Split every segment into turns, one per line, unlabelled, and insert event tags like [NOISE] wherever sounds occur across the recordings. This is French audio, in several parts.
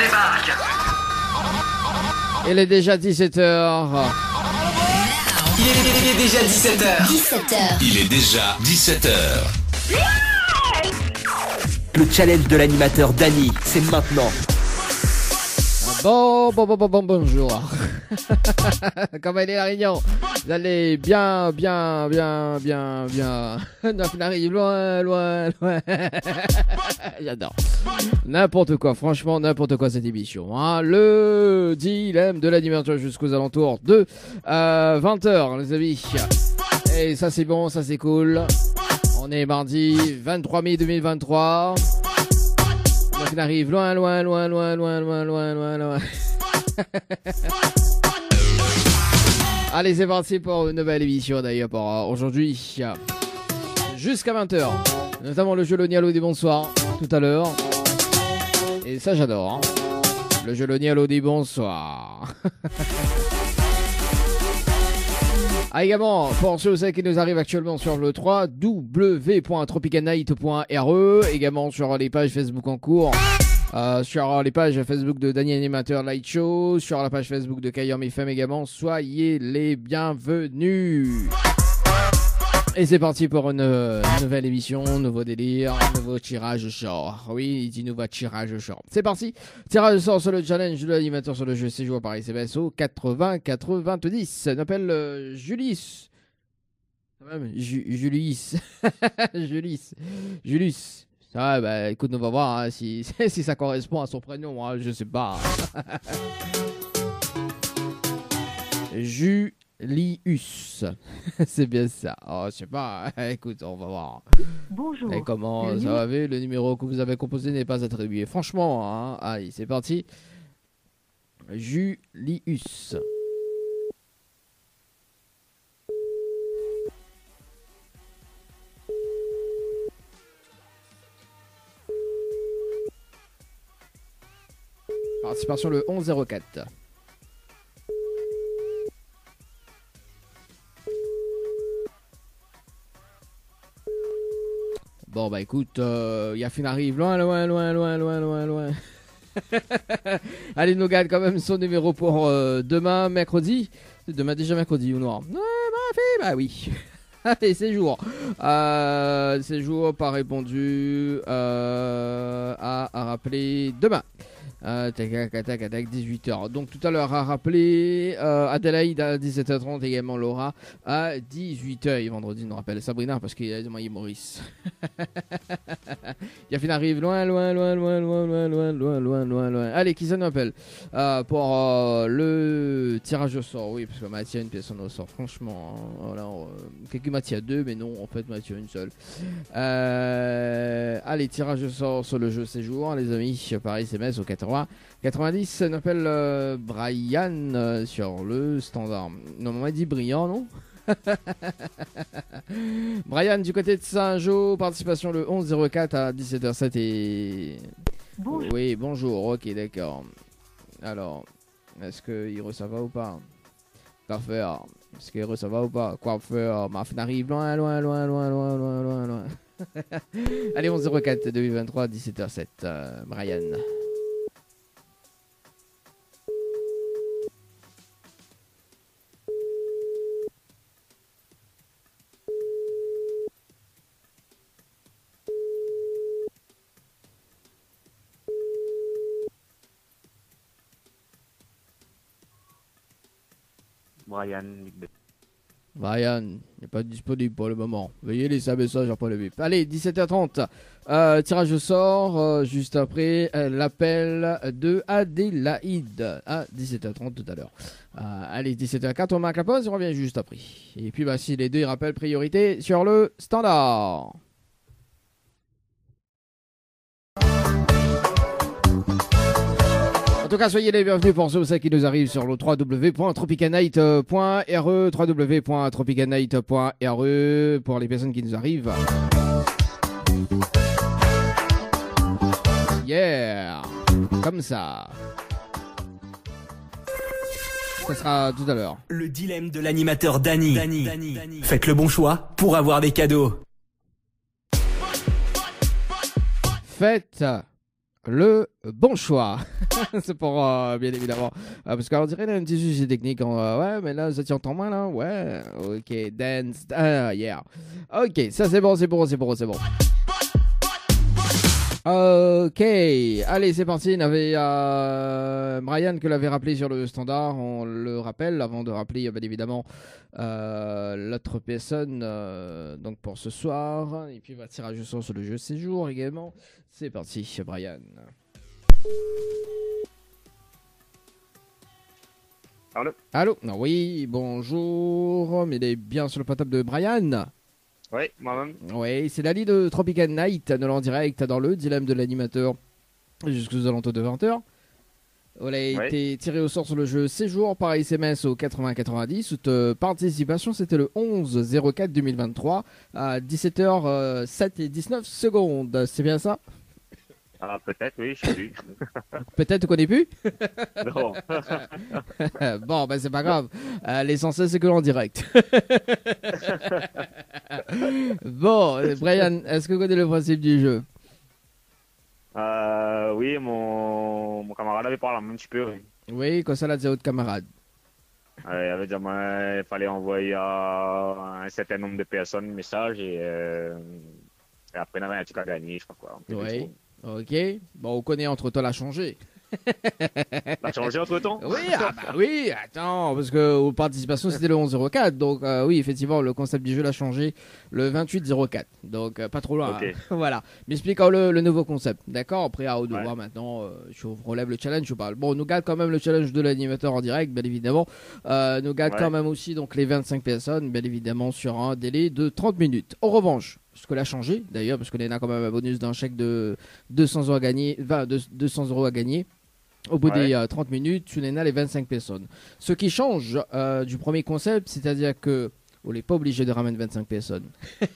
débarque.
Il est déjà 17h.
Il est, il est déjà 17h.
17h.
Il est déjà 17h.
Le challenge de l'animateur Dany, c'est maintenant.
Bon, bon, bon, bon, bon, bonjour. [LAUGHS] Comment elle est la réunion Vous allez bien, bien, bien, bien, bien. [LAUGHS] Neuf arrive loin, loin, loin. [LAUGHS] J'adore. N'importe quoi, franchement, n'importe quoi cette émission. hein. Le dilemme de l'animateur jusqu'aux alentours de 20h, les amis. Et ça, c'est bon, ça, c'est cool. On est mardi 23 mai 2023. Donc il arrive loin, loin, loin, loin, loin, loin, loin, loin, loin. Allez, c'est parti pour une nouvelle émission d'ailleurs pour euh, aujourd'hui. Jusqu'à 20h. Notamment le jeu Le Nialo des bonsoirs tout à l'heure. Et ça j'adore. hein. Le jeu Le Nialo des bonsoirs. [LAUGHS] Ah, également, pour ceux qui nous arrivent actuellement sur le www.tropicanight.re, également sur les pages Facebook en cours, euh, sur les pages Facebook de Daniel Animateur Light Show, sur la page Facebook de Kayom FM également, soyez les bienvenus. Et c'est parti pour une euh, nouvelle émission, nouveau délire, nouveau tirage au. Oui, il dit nouveau tirage au sort. C'est parti, tirage au sort sur le challenge de l'animateur sur le jeu séjour par SMS au 80 90. On appelle euh, Julius. Même, Ju- Julius. [LAUGHS] Julius. Julius. Ça bah écoute, on va voir hein, [LAUGHS] si, ça correspond à son prénom, hein, je sais pas. [LAUGHS] Julius. [LAUGHS] C'est bien ça. Oh, je sais pas. [LAUGHS] Écoute, on va voir.
Bonjour.
Et comment
Le
ça va Le numéro que vous avez composé n'est pas attribué. Franchement, hein. allez, c'est parti. Julius. Participation le 1104. Bon bah écoute, euh, Yafin arrive loin, loin, loin, loin, loin, loin, loin. [LAUGHS] Allez, nous garde quand même son numéro pour euh, demain, mercredi. Demain déjà mercredi ou noir? Ah, bah, bah oui. [LAUGHS] Allez, c'est jour. Euh, c'est jour, pas répondu. Euh, à, à rappeler demain. Euh, tac, tac, tac, tac, 18h. Donc tout à l'heure à rappeler euh, Adélaïde à 17h30, également Laura à 18h. Et vendredi, nous rappelle Sabrina parce qu'il a demandé Maurice. Yafin arrive loin, loin, loin, loin, loin, loin, loin, loin, loin, loin, loin. Allez, qui ça nous appelle Euh, Pour euh, le tirage au sort, oui, parce que Mathieu a une personne au sort, franchement. hein, voilà, euh, quelqu'un Mathieu a deux, mais non, en fait, Mathieu a une seule. Euh, allez, tirage au sort sur le jeu séjour, les amis. Pareil, SMS au 80. 90, on appelle euh, Brian euh, sur le standard. Normalement, il dit brillant, non? [LAUGHS] Brian, du côté de Saint-Jean, participation le 11-04 à 17h07 et...
Bonjour.
Oui, bonjour, ok, d'accord. Alors, est-ce qu'il va ou pas? Quoi faire Est-ce qu'il va ou pas? Quoi faire Ma fin arrive loin, loin, loin, loin, loin, loin, loin, loin. [LAUGHS] Allez, 11-04 2023, 17h07, euh, Brian.
Brian
n'est pas disponible pour le moment. Veuillez laisser un message après le bip. Allez, 17h30. Euh, tirage au sort, euh, juste après euh, l'appel de Adélaïde à 17h30 tout à l'heure. Allez, 17h04, on marque la pause et on revient juste après. Et puis, bah, si les deux rappellent priorité sur le standard. Tout cas, soyez les bienvenus pour ceux qui nous arrivent sur le www.tropicanight.re, www.tropicanight.re pour les personnes qui nous arrivent. Yeah, comme ça. Ça sera tout à l'heure.
Le dilemme de l'animateur Dany. Faites le bon choix pour avoir des cadeaux.
Faites le bon choix. [LAUGHS] c'est pour, euh, bien évidemment. Euh, parce qu'on dirait un petit souci technique. euh, ouais, mais là, ça tient en main, là. Ouais, ok, dance. Ah, yeah. Ok, ça c'est bon, c'est bon, c'est bon, c'est bon. Ok, allez, c'est parti. Il y avait euh, Brian que l'avait rappelé sur le standard. On le rappelle avant de rappeler, bien évidemment, euh, l'autre personne euh, donc pour ce soir. Et puis, va tirage au sort sur le jeu séjour également. C'est parti, Brian.
Allô?
Allô? Non, Oui, bonjour. Mais il est bien sur le portable de Brian.
Oui, moi-même.
Oui, c'est Lali de Tropical Night, nous en direct dans le dilemme de l'animateur jusqu'aux alentours de 20h. On a été tiré au sort sur le jeu Séjour par SMS au 80-90. Toute participation, c'était le 11 04 2023 à 17h07 et 19 secondes. C'est bien ça?
Ah, peut-être, oui, je sais plus. [LAUGHS]
Peut-être qu'on est plus [LAUGHS]
non. [LAUGHS]
Bon, ben c'est pas grave. Euh, L'essentiel, c'est que l'on en direct. bon, Brian, est-ce que vous connaissez le principe du jeu?
Euh, oui, mon, mon camarade avait parlé un petit peu. oui.
Oui, comme ça, là, c'est votre camarade.
Euh, il avait dit qu'il fallait envoyer à un certain nombre de personnes un message et, euh, et après, on avait un truc à gagner, je crois quoi.
Oui. Ok. Bon, on connaît entre temps l'a changé.
T'as [LAUGHS] changé entre temps
Oui, ah bah oui, attends, parce que aux participations c'était le 11-04, donc euh, oui, effectivement, le concept du jeu l'a changé le 28-04, donc euh, pas trop loin. Hein. [LAUGHS] voilà, m'expliquons le, le nouveau concept, d'accord? Après, à haut de
Ouais.
voir maintenant, euh, je relève le challenge, je parle. Bon, on nous garde quand même le challenge de l'animateur en direct, bien évidemment. Euh, nous garde
Ouais.
quand même aussi donc les 25 personnes, bien évidemment, sur un délai de 30 minutes. En revanche, ce que l'a changé, d'ailleurs, parce qu'on a quand même un bonus d'un chèque de 200 euros à gagner, enfin, de- 200 euros à gagner. Au bout
Ouais.
des euh, 30 minutes, tu n'as les 25 personnes. Ce qui change euh, du premier concept, c'est-à-dire que on n'est pas obligé de ramener 25 personnes. [LAUGHS]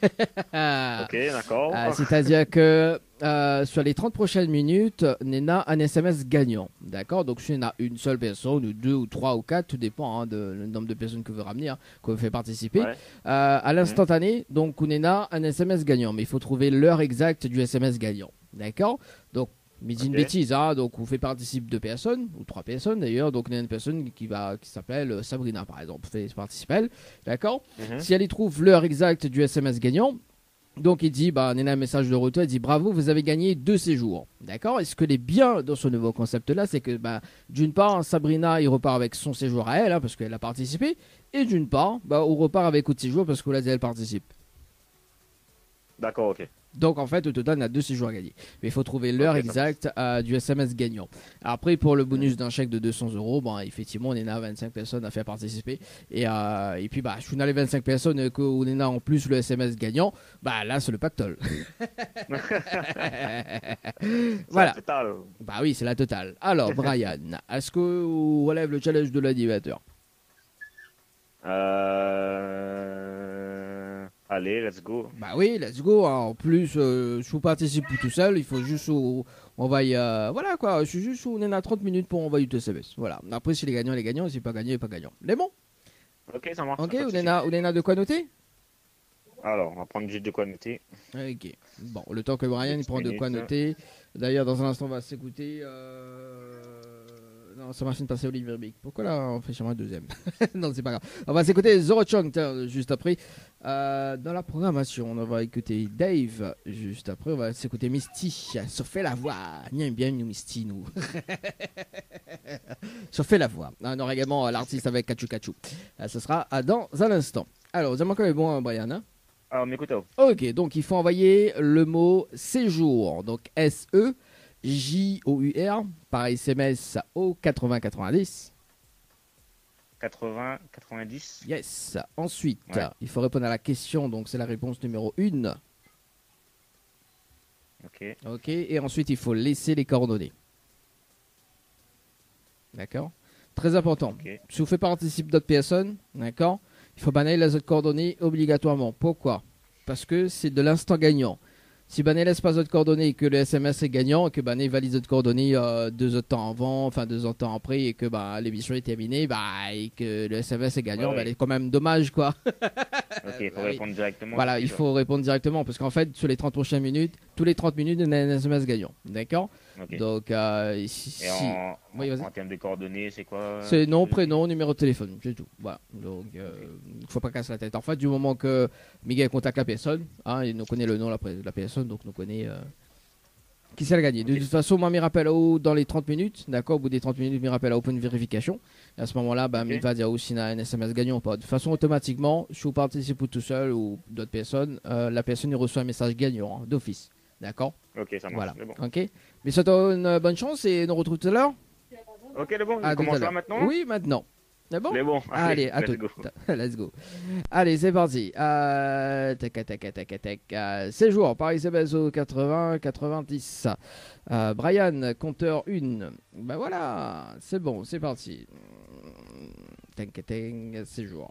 Ok, d'accord.
Euh, c'est-à-dire que euh, sur les 30 prochaines minutes, Nena un SMS gagnant. D'accord? Donc, si on a une seule personne, ou deux, ou trois, ou quatre, tout dépend hein, de le nombre de personnes que vous ramener, hein, que vous fait participer.
Ouais.
Euh, à l'instantané, donc, on a un SMS gagnant. Mais il faut trouver l'heure exacte du SMS gagnant. D'accord? Donc, mais dis une
Ok.
bêtise, hein, donc on fait participer deux personnes, ou trois personnes d'ailleurs, donc on a une personne qui, va, qui s'appelle euh, Sabrina par exemple, fait participer elle, d'accord?
Mhm.
Si elle y trouve l'heure exacte du SMS gagnant, donc il dit, bah, on a un message de retour, il dit bravo, vous avez gagné deux séjours. D'accord? Et ce que les bien dans ce nouveau concept-là, c'est que bah, d'une part, Sabrina, il repart avec son séjour à elle, hein, parce qu'elle a participé, et d'une part, bah, on repart avec autre séjour parce que là, elle participe.
D'accord, ok.
Donc en fait, au total, on a deux séjours à gagner. Mais il faut trouver l'heure exacte euh, du SMS gagnant. Après, pour le bonus d'un chèque de 200 euros, bon, effectivement, on est à 25 personnes à faire participer. Et, euh, et puis, bah, je suis dans les 25 personnes et qu'on est là en plus le SMS gagnant, bah là, c'est le pactole. [LAUGHS] voilà. Bah oui, c'est la totale. Alors, Brian, [LAUGHS] est-ce que vous relève le challenge de l'animateur?
Euh... Allez, let's go.
Bah oui, let's go. hein. En plus, euh, je vous participe tout seul. Il faut juste au- envoyer. euh, voilà quoi. Je suis juste on est à 30 minutes pour envoyer tout SMS. Voilà. Après, si les gagnants, les gagnants. Si pas gagné, pas gagnant. Mais bon.
Ok, ça marche.
Ok, on est on de quoi noter?
Alors, on va prendre juste de quoi noter.
Ok. Bon, le temps que Brian il prend de quoi noter. D'ailleurs, dans un instant, on va s'écouter. euh, Non, ça m'a fait passer Olivier Big. Pourquoi là, on fait sur un deuxième? [LAUGHS] Non, c'est pas grave. On va s'écouter Zoro Chong juste après. Euh, dans la programmation, on va écouter Dave. Juste après, on va s'écouter Misty. Se fait la voix. Bien, bien, nous, Misty, nous. [LAUGHS] Se fait la voix. On aura également l'artiste avec Kachu Kachu. Euh, ce sera euh, dans un instant. Alors, dis-moi quand même bon, hein, Brian. hein?
Alors, m'écoute. oh.
Ok, donc il faut envoyer le mot séjour, donc S-E J-O-U-R par SMS au 8090.
80, 90.
Yes. Ensuite,
Ouais.
il faut répondre à la question, donc c'est la réponse numéro 1.
Ok.
Ok, et ensuite il faut laisser les coordonnées. D'accord Très important. Si vous faites participer d'autres personnes, d'accord Il faut bannir les autres coordonnées obligatoirement. Pourquoi? Parce que c'est de l'instant gagnant. Si Banet laisse pas d'autres coordonnées et que le SMS est gagnant et que Banet valide d'autres coordonnées euh, deux autres temps avant, enfin deux autres temps après et que bah, l'émission est terminée, bah, et que le SMS est gagnant,
Ouais,
bah,
ouais.
c'est quand même dommage quoi.
Ok, il faut [LAUGHS]
bah oui.
répondre directement.
Voilà, il faut répondre directement parce qu'en fait, sur les 30 prochaines minutes, tous les 30 minutes, on a un SMS gagnant. D'accord? Donc, euh, si,
Et en,
Oui,
en termes de coordonnées, c'est quoi
c'est nom,
euh,
prénom, numéro de téléphone, c'est tout. Voilà. Donc, il ne faut pas casser la tête. En fait, du moment que Miguel contacte la personne, hein, il nous connaît le nom de la, personne, donc nous connaît euh, qui c'est le gagné. De toute façon, moi, je me rappelle au- dans les 30 minutes, d'accord, au bout des 30 minutes, je me rappelle à Open Vérification. Et à ce moment-là, bah,
Ok.
il va dire aussi un SMS gagnant ou pas. De toute façon, automatiquement, si vous participez tout seul ou d'autres personnes, euh, la personne reçoit un message gagnant hein, d'office. D'accord
Ok, ça marche.
Voilà.
c'est bon.
Ok Mais ça une euh, bonne chance et nous retrouve tout à l'heure.
Ok, c'est bon.
À
On commence là maintenant
Oui, maintenant. C'est bon
C'est bon.
Allez, à
let's
tout.
go. [LAUGHS]
Let's go. Allez, c'est parti. Euh, tac, tac, tac, tac. Euh, séjour, Paris CBS au 80, 90. Euh, Brian, compteur 1. Ben voilà, c'est bon, c'est parti. Tac, tac, tac, séjour.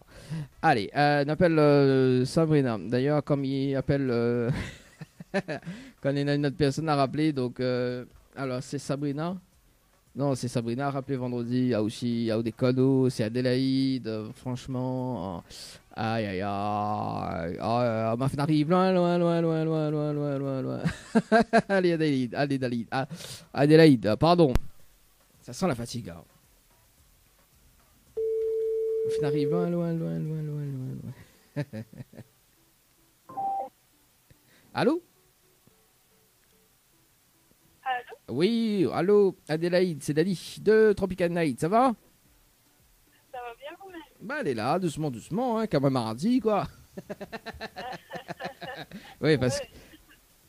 Allez, euh, on appelle euh, Sabrina. D'ailleurs, comme il appelle. [LAUGHS] euh, quand il y a une autre personne à rappeler, donc. euh, alors, c'est Sabrina non, c'est Sabrina, rappelé vendredi. Il y a aussi il des cadeaux, c'est Adélaïde. euh, franchement, euh, aïe aïe aïe. Ah, euh, ma arrive loin, loin, loin, loin, loin, loin, loin, loin, loin. allez, Adélaïde, allez, Adélaïde. Ah, Adélaïde, euh, pardon. Ça sent la fatigue. hein. Ma fin arrive loin, loin, loin, loin, loin, loin, loin. Allô Oui, allô, Adélaïde, c'est Dali de Tropical Night, ça va?
Ça va bien vous-même?
Bah, elle est là, doucement, doucement, hein, comme un mardi, quoi. [LAUGHS] oui, parce que.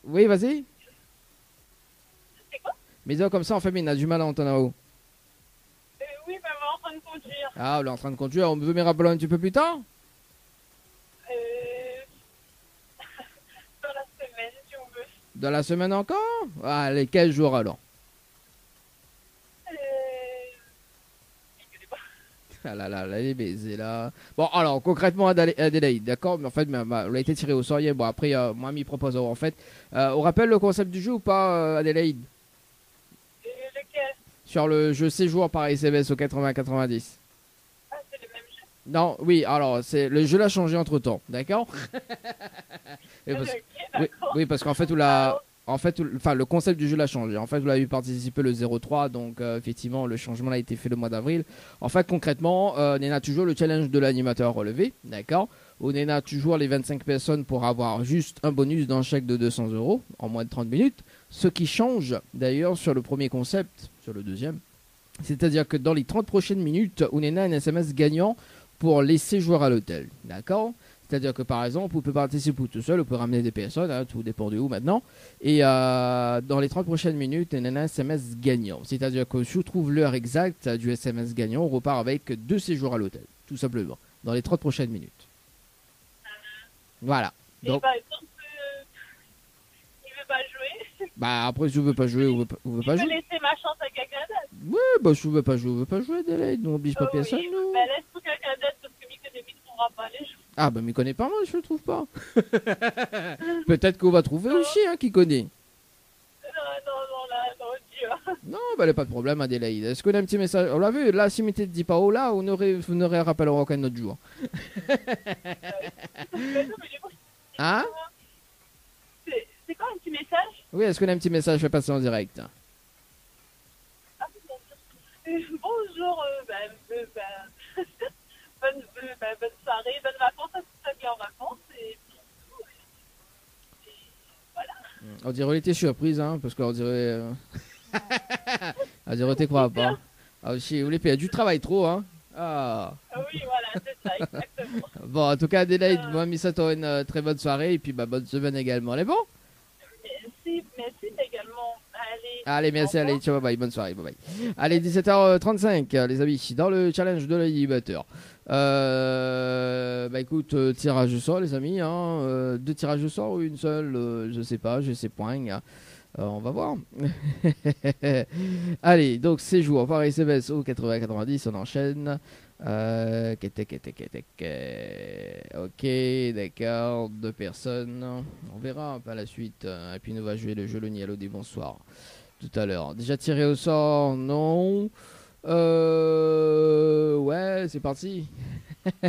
Oui, vas-y.
C'est quoi?
Mais disons, comme ça, en famille, on a du mal à entendre en haut.
euh, Oui, maman en train de conduire.
Ah, on est en train de conduire, on veut me rappeler un petit peu plus tard
Euh... Dans la semaine, si on veut.
Dans la semaine encore? Les 15 jours alors?
Euh...
Ah là là, là, les baisers là. Bon, alors concrètement, Adéla- Adélaïde, d'accord? Mais en fait, on a été tiré au sort hier. Bon, après, euh, moi, m'y propose. En fait, euh, on rappelle le concept du jeu ou pas, euh, Adélaïde?
Lequel?
Sur le jeu séjour par SMS au 80-90
Ah, c'est le même jeu.
Non, oui, alors, c'est le jeu l'a changé entre temps, d'accord? [LAUGHS] Parce- oui, parce qu'en fait, la, en fait, enfin, le concept du jeu l'a changé. En fait, vous l'avez participé le 03, donc euh, effectivement, le changement a été fait le mois d'avril. En fait, concrètement, euh, on a toujours le challenge de l'animateur relevé, d'accord? On a toujours les 25 personnes pour avoir juste un bonus d'un chèque de 200 euros en moins de 30 minutes. Ce qui change d'ailleurs sur le premier concept, sur le deuxième. C'est-à-dire que dans les 30 prochaines minutes, on a un SMS gagnant pour les séjours à l'hôtel, d'accord? C'est-à-dire que par exemple, vous pouvez participer tout seul, vous pouvez ramener des personnes, hein, tout dépend de où maintenant. Et euh, dans les 30 prochaines minutes, il y a un SMS gagnant. C'est-à-dire que si on trouve l'heure exacte du SMS gagnant, on repart avec deux séjours à l'hôtel, tout simplement, dans les 30 prochaines minutes. Voilà. Donc,
par exemple, euh, il veut pas jouer.
Bah après, si vous veux pas jouer, vous veut pas, pas jouer.
laisser ma chance à quelqu'un d'autre.
Ouais, bah si vous veux pas jouer, vous veut pas jouer, Adélaïde, nous on oblige pas
Oh
personne,
oui,
nous.
mais laisse pour quelqu'un d'autre parce que Mick ne trouvera pas les jeux.
Ah bah, connaît pas moi, je le trouve pas. [LAUGHS] Peut-être qu'on va trouver aussi, hein, qui connaît.
Non, non, non, là, non, Dieu.
Non, bah, pas de problème, Adélaïde. Est-ce qu'on a un petit message? On l'a vu, là, si Mété dit pas oh là, on aurait, on aurait un rappel au aucun autre jour. [LAUGHS]
Non, pas-
Hein?
c'est quoi un petit message?
Oui, est-ce qu'on a un petit message fait passer en direct
Ah, bon. Bonjour, euh, ben, euh, ben, [LAUGHS] bonne, ben, bonne soirée, bonnes vacances à tous ceux qui sont en vacances. Et puis, et voilà.
On dirait qu'on était surprise, hein, parce qu'on dirait. euh, [LAUGHS] on dirait t'es crois pas. Ah, aussi, vous voulez payer du travail trop, hein Ah.
Oui, voilà, c'est ça, exactement. [LAUGHS]
Bon, en tout cas, Adélaïde, moi, mis ça toi une très bonne soirée, et puis bah, bonne semaine également. Elle est bon?
Merci, merci également. Allez.
Allez, merci, allez, ciao, bye bye, bonne soirée, bye bye. Allez, 17h35, euh, les amis, dans le challenge de l'animateur. Euh, bah écoute, euh, tirage au sort, les amis, hein, euh, deux tirages au sort ou une seule, je sais pas, je sais point. on va voir. [LAUGHS] Allez, donc séjour par SMS au 80-90, on enchaîne. Euh, ok, d'accord, deux personnes. On verra par la suite. Et puis nous va jouer le jeu le Nialo des bonsoirs tout à l'heure. Déjà tiré au sort, non. Euh, ouais, c'est parti. [LAUGHS]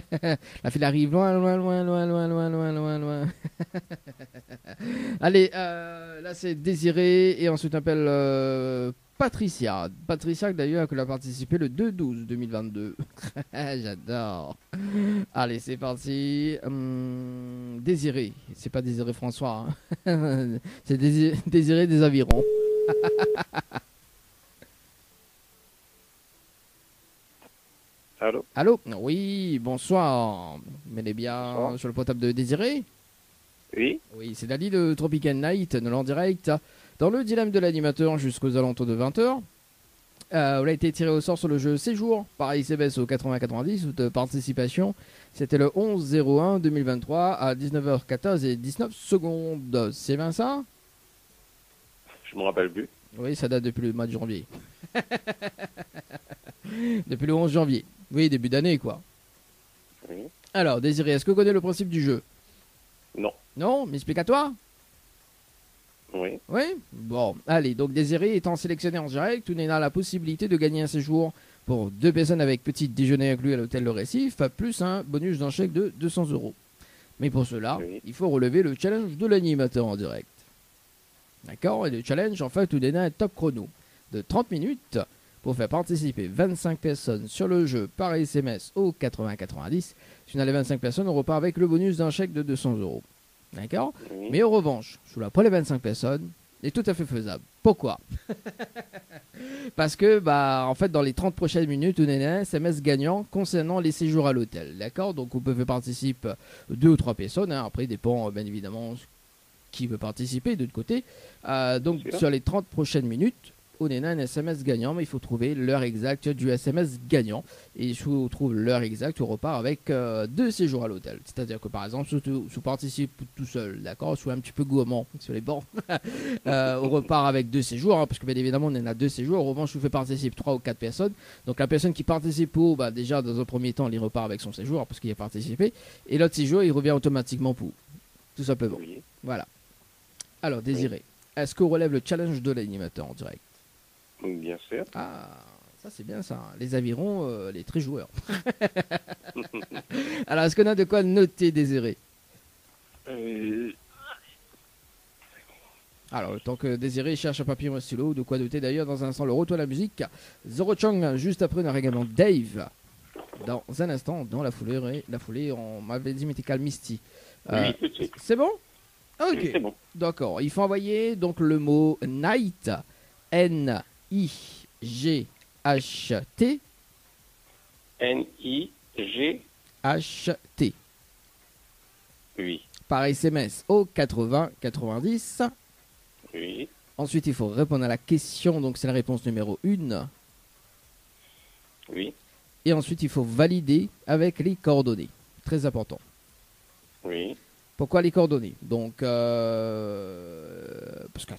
La file arrive loin, loin, loin, loin, loin, loin, loin, loin, loin. [LAUGHS] Allez, euh, là c'est Désiré et ensuite on appelle Patricia. Patricia d'ailleurs qui a participé le 2-12-2022. [LAUGHS] J'adore. Allez, c'est parti. Hum, Désiré, c'est pas Désiré François, hein. [LAUGHS] c'est Dési- Désiré des Avirons. [LAUGHS]
Allô?
Allô? Oui, bonsoir. Mais bien
Bonsoir.
sur le portable de Désiré?
Oui
Oui, c'est Dali de Tropical Night, nous en direct dans le dilemme de l'animateur jusqu'aux alentours de 20h. Euh, on a été tiré au sort sur le jeu Séjour par ICBS au 80-90 de participation. C'était le 11-01 2023 à 19h14 et 19 secondes. C'est bien ça?
Je me rappelle plus.
Oui, ça date depuis le mois de janvier. [LAUGHS] depuis le 11 janvier. Oui, début d'année quoi.
Oui.
Alors, Désiré, est-ce que vous connaissez le principe du jeu?
Non.
Non? Mais explique à toi
Oui.
Oui Bon, allez, donc Désiré étant sélectionné en direct, on a la possibilité de gagner un séjour pour deux personnes avec petit déjeuner inclus à l'hôtel Le Récif, plus un bonus d'un chèque de 200 euros. Mais pour cela,
Oui.
il faut relever le challenge de l'animateur en direct. D'accord? Et le challenge, en fait, on a un top chrono de 30 minutes pour faire participer 25 personnes sur le jeu par SMS au 80-90. Si on a les 25 personnes, on repart avec le bonus d'un chèque de 200 euros. D'accord
oui.
mais en revanche, sous la les 25 personnes, est tout à fait faisable. Pourquoi? [LAUGHS] Parce que, bah, en fait, dans les 30 prochaines minutes, on a un SMS gagnant concernant les séjours à l'hôtel. D'accord? Donc, vous pouvez participer deux ou trois personnes. hein. Après, il dépend, euh, bien évidemment, qui veut participer de l'autre côté. Euh, donc, sur les 30 prochaines minutes, on a un SMS gagnant, mais il faut trouver l'heure exacte du SMS gagnant. Et si on trouve l'heure exacte, on repart avec euh, deux séjours à l'hôtel. C'est-à-dire que par exemple, si tu participes tout seul, d'accord, soit un petit peu gourmand [LAUGHS] sur les bancs, [LAUGHS] euh, on repart avec deux séjours, hein, parce que bien évidemment, on en a deux séjours. En revanche, je fais participer trois ou quatre personnes. Donc la personne qui participe au, bah, déjà dans un premier temps, il repart avec son séjour, parce qu'il a participé. Et l'autre séjour, il revient automatiquement pour. Tout simplement.
Oui.
Voilà. Alors, Désiré, est-ce qu'on relève le challenge de l'animateur en direct?
Bien sûr.
ah, ça c'est bien ça. Les avirons, euh, les très joueurs. [LAUGHS] Alors, est-ce qu'on a de quoi noter, Désiré
Euh,
Alors, le temps que Désiré cherche un papier stylo, de quoi noter d'ailleurs dans un instant le retour à la musique. Zoro Chang, juste après, on également Dave. Dans un instant, dans la foulée, la foulée on m'avait dit Mythical Misty. Euh,
oui,
c'est bon? Ok.
Oui, C'est bon.
D'accord. Il faut envoyer donc le mot night, N-I-G-H-T,
N-I-G.
H-T,
Oui.
par SMS au 80 90.
Oui.
Ensuite, il faut répondre à la question, donc c'est la réponse numéro 1.
Oui.
Et ensuite, il faut valider avec les coordonnées. Très important.
Oui.
Pourquoi les coordonnées? Donc, euh, parce que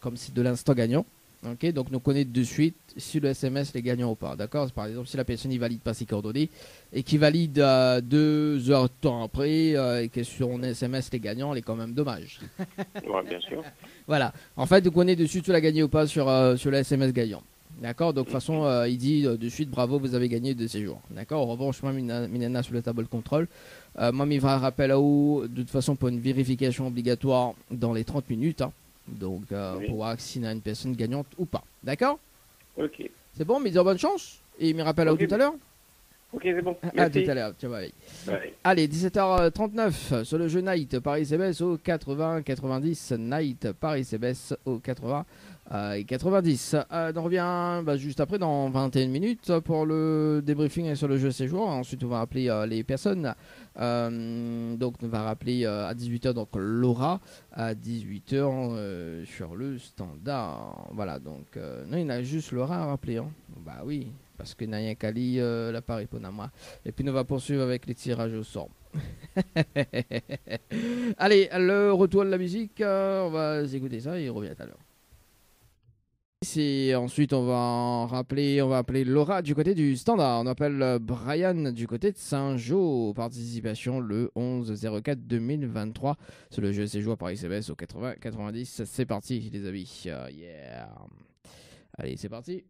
comme c'est de l'instant gagnant, ok, donc nous connaît de suite si le SMS est gagnant ou pas. D'accord? Par exemple, si la personne ne valide pas ses coordonnées et qui valide euh, deux heures de temps après euh, et que sur un SMS est gagnant, elle est quand même dommage. [LAUGHS]
Ouais, bien sûr.
Voilà. En fait, donc on est dessus, tu l'as gagné ou pas sur, euh, sur le SMS gagnant. D'accord? Donc, de toute façon, euh, il dit de suite bravo, vous avez gagné deux séjours. D'accord? En revanche, moi, Mina- Minana sur le tableau de contrôle. Moi, il va rappel à haut, de toute façon, pour une vérification obligatoire dans les 30 minutes. hein. Donc, euh,
Oui.
pour voir s'il y a une personne gagnante ou pas. D'accord?
Ok.
C'est bon, mais dire bonne chance. Et il me rappelle à tout à l'heure
Ok, c'est bon.
À
Merci.
tout à l'heure. Tiens, allez.
Ouais.
Allez, 17h39 sur le jeu Night Paris CBS au 80 90 Night Paris CBS au 80 euh, et 90. Euh, on revient bah, juste après dans 21 minutes pour le débriefing sur le jeu séjour. Ensuite, on va appeler euh, les personnes. Donc, on va rappeler à 18h donc Laura à 18h euh, sur le standard. Voilà, donc non, il a juste Laura à rappeler. hein. Bah oui, parce que Naya Kali euh, l'a à moi. Et puis, on va poursuivre avec les tirages au sort. [LAUGHS] Allez, le retour de la musique, euh, on va écouter ça et on revient à l'heure. C'est ensuite on va rappeler, on va appeler Laura du côté du standard. On appelle euh, Brian du côté de Saint-Jean. Participation le 11 04 2023 sur le jeu séjour par SMS au 80 90. C'est parti les amis. Euh, yeah. Allez, c'est parti.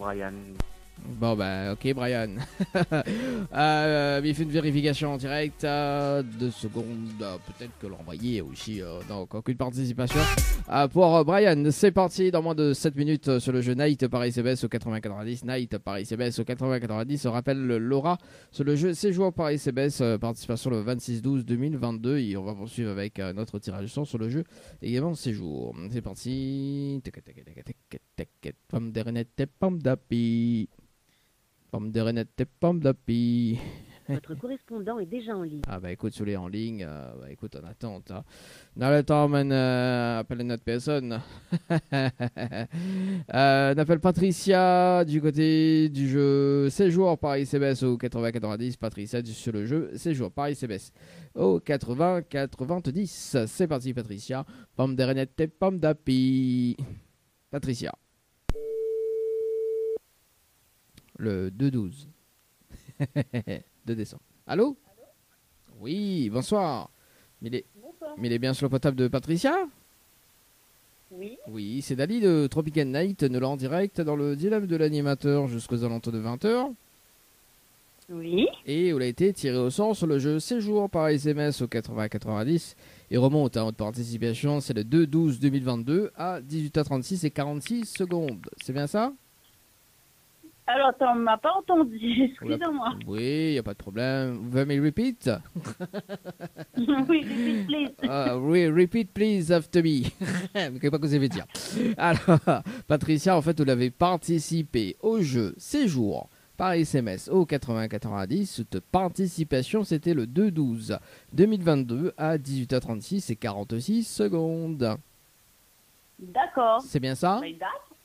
Brian.
Bon bah ok Brian. euh, il fait une vérification en direct. euh, deux secondes. euh, Peut-être que l'envoyer aussi. Euh, donc aucune participation. Euh, pour euh, Brian, c'est parti dans moins de 7 minutes euh, sur le jeu Night Paris CBS au 80-90. Night Paris CBS au 80-90. On rappelle le Laura sur le jeu C'est joueur Paris CBS. euh, participation le 26-12-2022. Et on va poursuivre avec euh, notre tirage au sort sur le jeu. Également séjour. C'est parti. De renette et pomme d'api. Pomme de renette et pomme d'api.
Votre [LAUGHS] correspondant est déjà en ligne.
Ah bah écoute, celui en ligne, euh, bah écoute, en attente. Hein. Dans le temps, man, euh, appelle une autre personne. [LAUGHS] euh, on appelle Patricia du côté du jeu Séjour Paris CBS au 80-90. Patricia sur le jeu Séjour Paris CBS au 80-90. C'est parti, Patricia. Pomme de renette et pomme d'api. Patricia. Le 2-12. 2 [LAUGHS] décembre. Allô? Oui, bonsoir. Mais il, est,
Bonsoir.
mais il est bien sur le potable de Patricia?
Oui.
Oui, c'est Dali de Tropical Night, nous en direct dans le dilemme de l'animateur jusqu'aux alentours de 20h.
Oui.
Et vous a été tiré au sort sur le jeu Séjour par SMS au 80-90 et remonte à votre participation, c'est le 2-12-2022 à 18h36 et 46 secondes. C'est bien ça?
Alors, attends, on m'a pas entendu. [LAUGHS] Excusez-moi.
Oui, il n'y a pas de problème. Vous pouvez me repeat? [LAUGHS]
Oui, repeat, please.
Ah, oui, repeat please after me. Je ne sais pas ce que ça veut dire. Alors, Patricia, en fait, vous l'avez participé au jeu Séjour par SMS au 80-90. Cette participation, c'était le 2-12-2022 à 18h36 et 46 secondes.
D'accord.
C'est bien ça?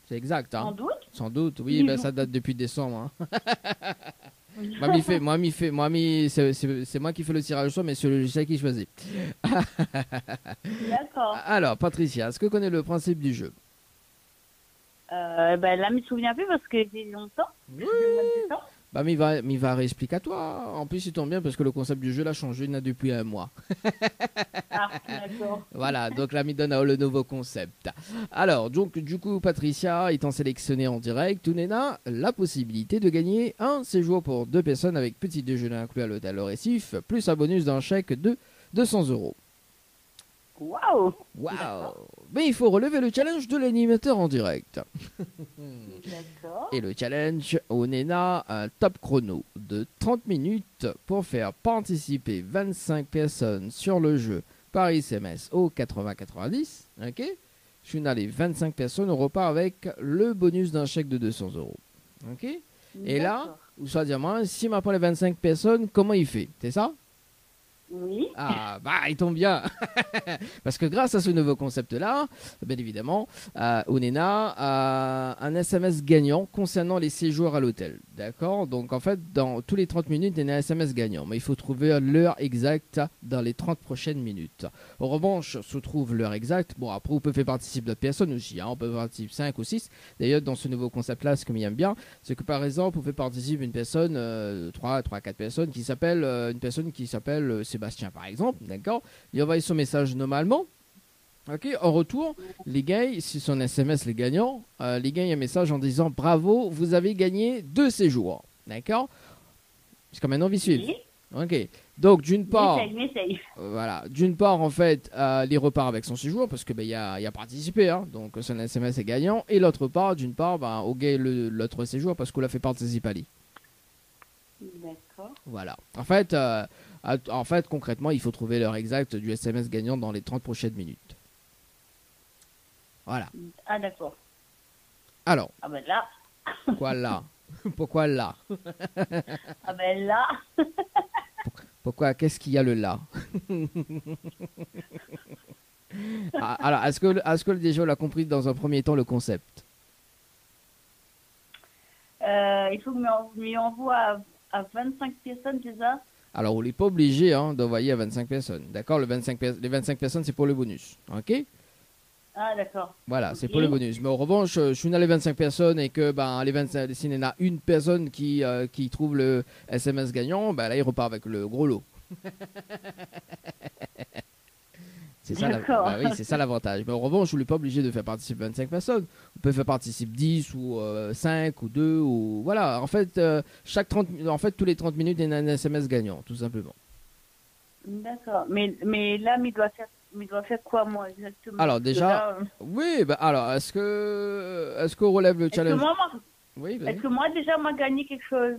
C'est exact,
sans
hein
doute.
Sans doute, oui, ben, ça date depuis décembre. hein. Moi, [LAUGHS] m'y fait, m'y fait, m'y- c'est, moi qui fais le tirage au sort, mais c'est le logiciel qui choisit.
D'accord. [LAUGHS]
Alors, Patricia, est-ce que connais le principe du jeu?
Euh, ben, là, je me souviens plus parce que j'ai longtemps.
Oui.
Le.
Bah, mais il va, mais il va réexpliquer à toi. En plus, il tombe bien parce que le concept du jeu l'a changé depuis un mois.
Ah. [LAUGHS]
Voilà, donc là, il donne le nouveau concept. Alors, donc, du coup, Patricia étant sélectionnée en direct, Tunena la possibilité de gagner un séjour pour deux personnes avec petit déjeuner inclus à l'hôtel au Récif, plus un bonus d'un chèque de 200 euros.
Waouh.
Waouh Mais il faut relever le challenge de l'animateur en direct. [LAUGHS]
D'accord.
Et le challenge, on est là un top chrono de 30 minutes pour faire participer 25 personnes sur le jeu par SMS au 80-90. Ok? Je suis les 25 personnes, on repart avec le bonus d'un chèque de 200 euros. Ok? Et là, ou soit dire moi, si m'apprend les 25 personnes, comment il fait? C'est ça?
Oui.
ah, bah, il tombe bien. [LAUGHS] Parce que grâce à ce nouveau concept-là, bien évidemment, euh, Onena a un SMS gagnant concernant les séjours à l'hôtel. D'accord? Donc, en fait, dans tous les 30 minutes, il y a un SMS gagnant. Mais il faut trouver l'heure exacte dans les 30 prochaines minutes. En revanche, se trouve l'heure exacte. Bon, après, vous pouvez faire participer d'autres personnes aussi. hein. On peut faire participer 5 ou 6. D'ailleurs, dans ce nouveau concept-là, ce que j'aime bien, c'est que par exemple, vous pouvez participer une personne, euh, 3, 3, 4 personnes, qui s'appelle, euh, une personne qui s'appelle euh, Sébastien par exemple, d'accord Il envoie son message normalement. Ok, en retour, les gars, si son SMS les gagnant, euh, les gagne un message en disant bravo, vous avez gagné deux séjours. D'accord maintenant, vous suivez.
Oui.
Ok. Donc, d'une part, euh, voilà. D'une part, en fait, euh, il repart avec son séjour parce que ben, il a, il a participé, hein, donc son SMS est gagnant. Et l'autre part, d'une part, ben, au gars le- l'autre séjour parce qu'on l'a fait participer.
D'accord.
Voilà. En fait, euh, en fait, concrètement, il faut trouver l'heure exacte du SMS gagnant dans les 30 prochaines minutes. Voilà.
Ah, d'accord.
Alors,
Ah, ben là.
quoi là? Pourquoi là? [LAUGHS]
Ah, ben là.
Pourquoi Qu'est-ce qu'il y a le là? [LAUGHS] Ah, Alors, est-ce que, est-ce que déjà l'a compris dans un premier temps le concept?
Euh, il faut que je m'y envoie à, à 25 personnes, c'est ça?
Alors, on n'est pas obligé hein, d'envoyer à 25 personnes. D'accord? Le 25 per- Les 25 personnes, c'est pour le bonus. OK?
Ah, d'accord.
Voilà, c'est pour le bonus. Mais en revanche, euh, si on a les 25 personnes et que ben, les 25, s'il y en a une personne qui, euh, qui trouve le SMS gagnant, ben, là, il repart avec le gros lot. [LAUGHS] c'est ça, bah oui, ça l'avantage. Mais en revanche, on n'est pas obligé de faire participer 25 personnes. On peut faire participer 10 ou euh, 5 ou 2 ou voilà. En fait, euh, chaque 30, mi- en fait, tous les 30 minutes, il y a un SMS gagnant, tout simplement.
D'accord. Mais, mais là, il doit faire, mais il doit faire quoi, moi, exactement?
Alors, déjà,
là, euh,
Oui, bah alors, est-ce que est-ce qu'on relève le challenge?
moi, moi-
Oui,
est-ce que moi, déjà, moi, gagné quelque chose?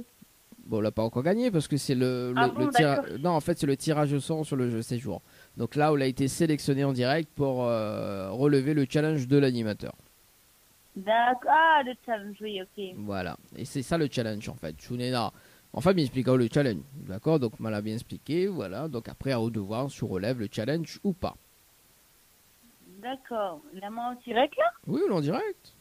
Bon, on l'a pas encore gagné parce que c'est le, le,
Ah
le
bon,
tira-
d'accord.
Non, en fait, c'est le tirage au sort sur le jeu séjour. Donc là, on a été sélectionné en direct pour euh, relever le challenge de l'animateur.
D'accord. Ah, le challenge, oui, ok.
Voilà. Et c'est ça le challenge en fait. Shunena. Enfin, bien expliquant le challenge. D'accord? Donc, on l'a bien expliqué. Voilà. Donc après, à haut de voir si on relève le challenge ou pas.
D'accord. La main en direct, là?
Oui, on est en direct.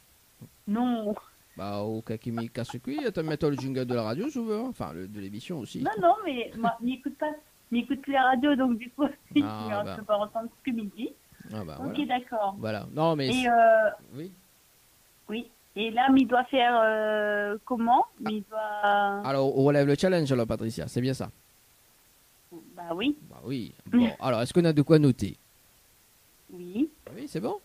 Non.
Bah, au Kakimi Kasukui, tu mettre le jingle de la radio, si tu veux. hein? Enfin, le- de l'émission aussi.
Non, non, mais n'écoute pas. N'écoute plus la radio, donc du coup, [LAUGHS]
Ah,
on ne
bah.
peut pas entendre ce que midi.
Ah, bah,
Ok,
voilà.
d'accord.
Voilà. Non, mais.
Et, euh,
Oui.
oui. Et là, il doit faire euh, comment? Mais il doit.
Alors, on relève le challenge, alors, Patricia. C'est bien ça?
Bah oui,
Bah oui. Bon, [LAUGHS] alors, est-ce qu'on a de quoi noter?
Oui,
Oui, c'est bon?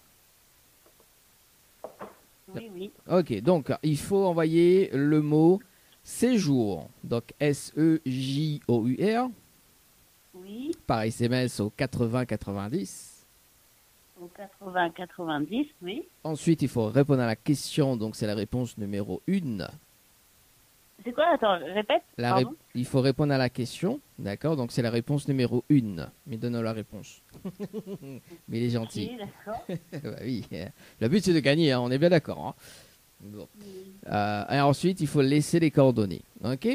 oui, oui.
Ok, donc il faut envoyer le mot séjour, donc S-E-J-O-U-R,
Oui,
par SMS au 80-90.
au 80-90, oui.
Ensuite, il faut répondre à la question, donc c'est la réponse numéro 1.
C'est quoi? Attends, répète.
La ré-
Pardon
il faut répondre à la question, d'accord? Donc c'est la réponse numéro 1. Mais donne la réponse. [LAUGHS] Mais il est gentil.
D'accord. [LAUGHS]
Bah oui, euh, le but c'est de gagner, hein, on est bien d'accord. hein. Bon. Euh, et ensuite, il faut laisser les coordonnées. Ok?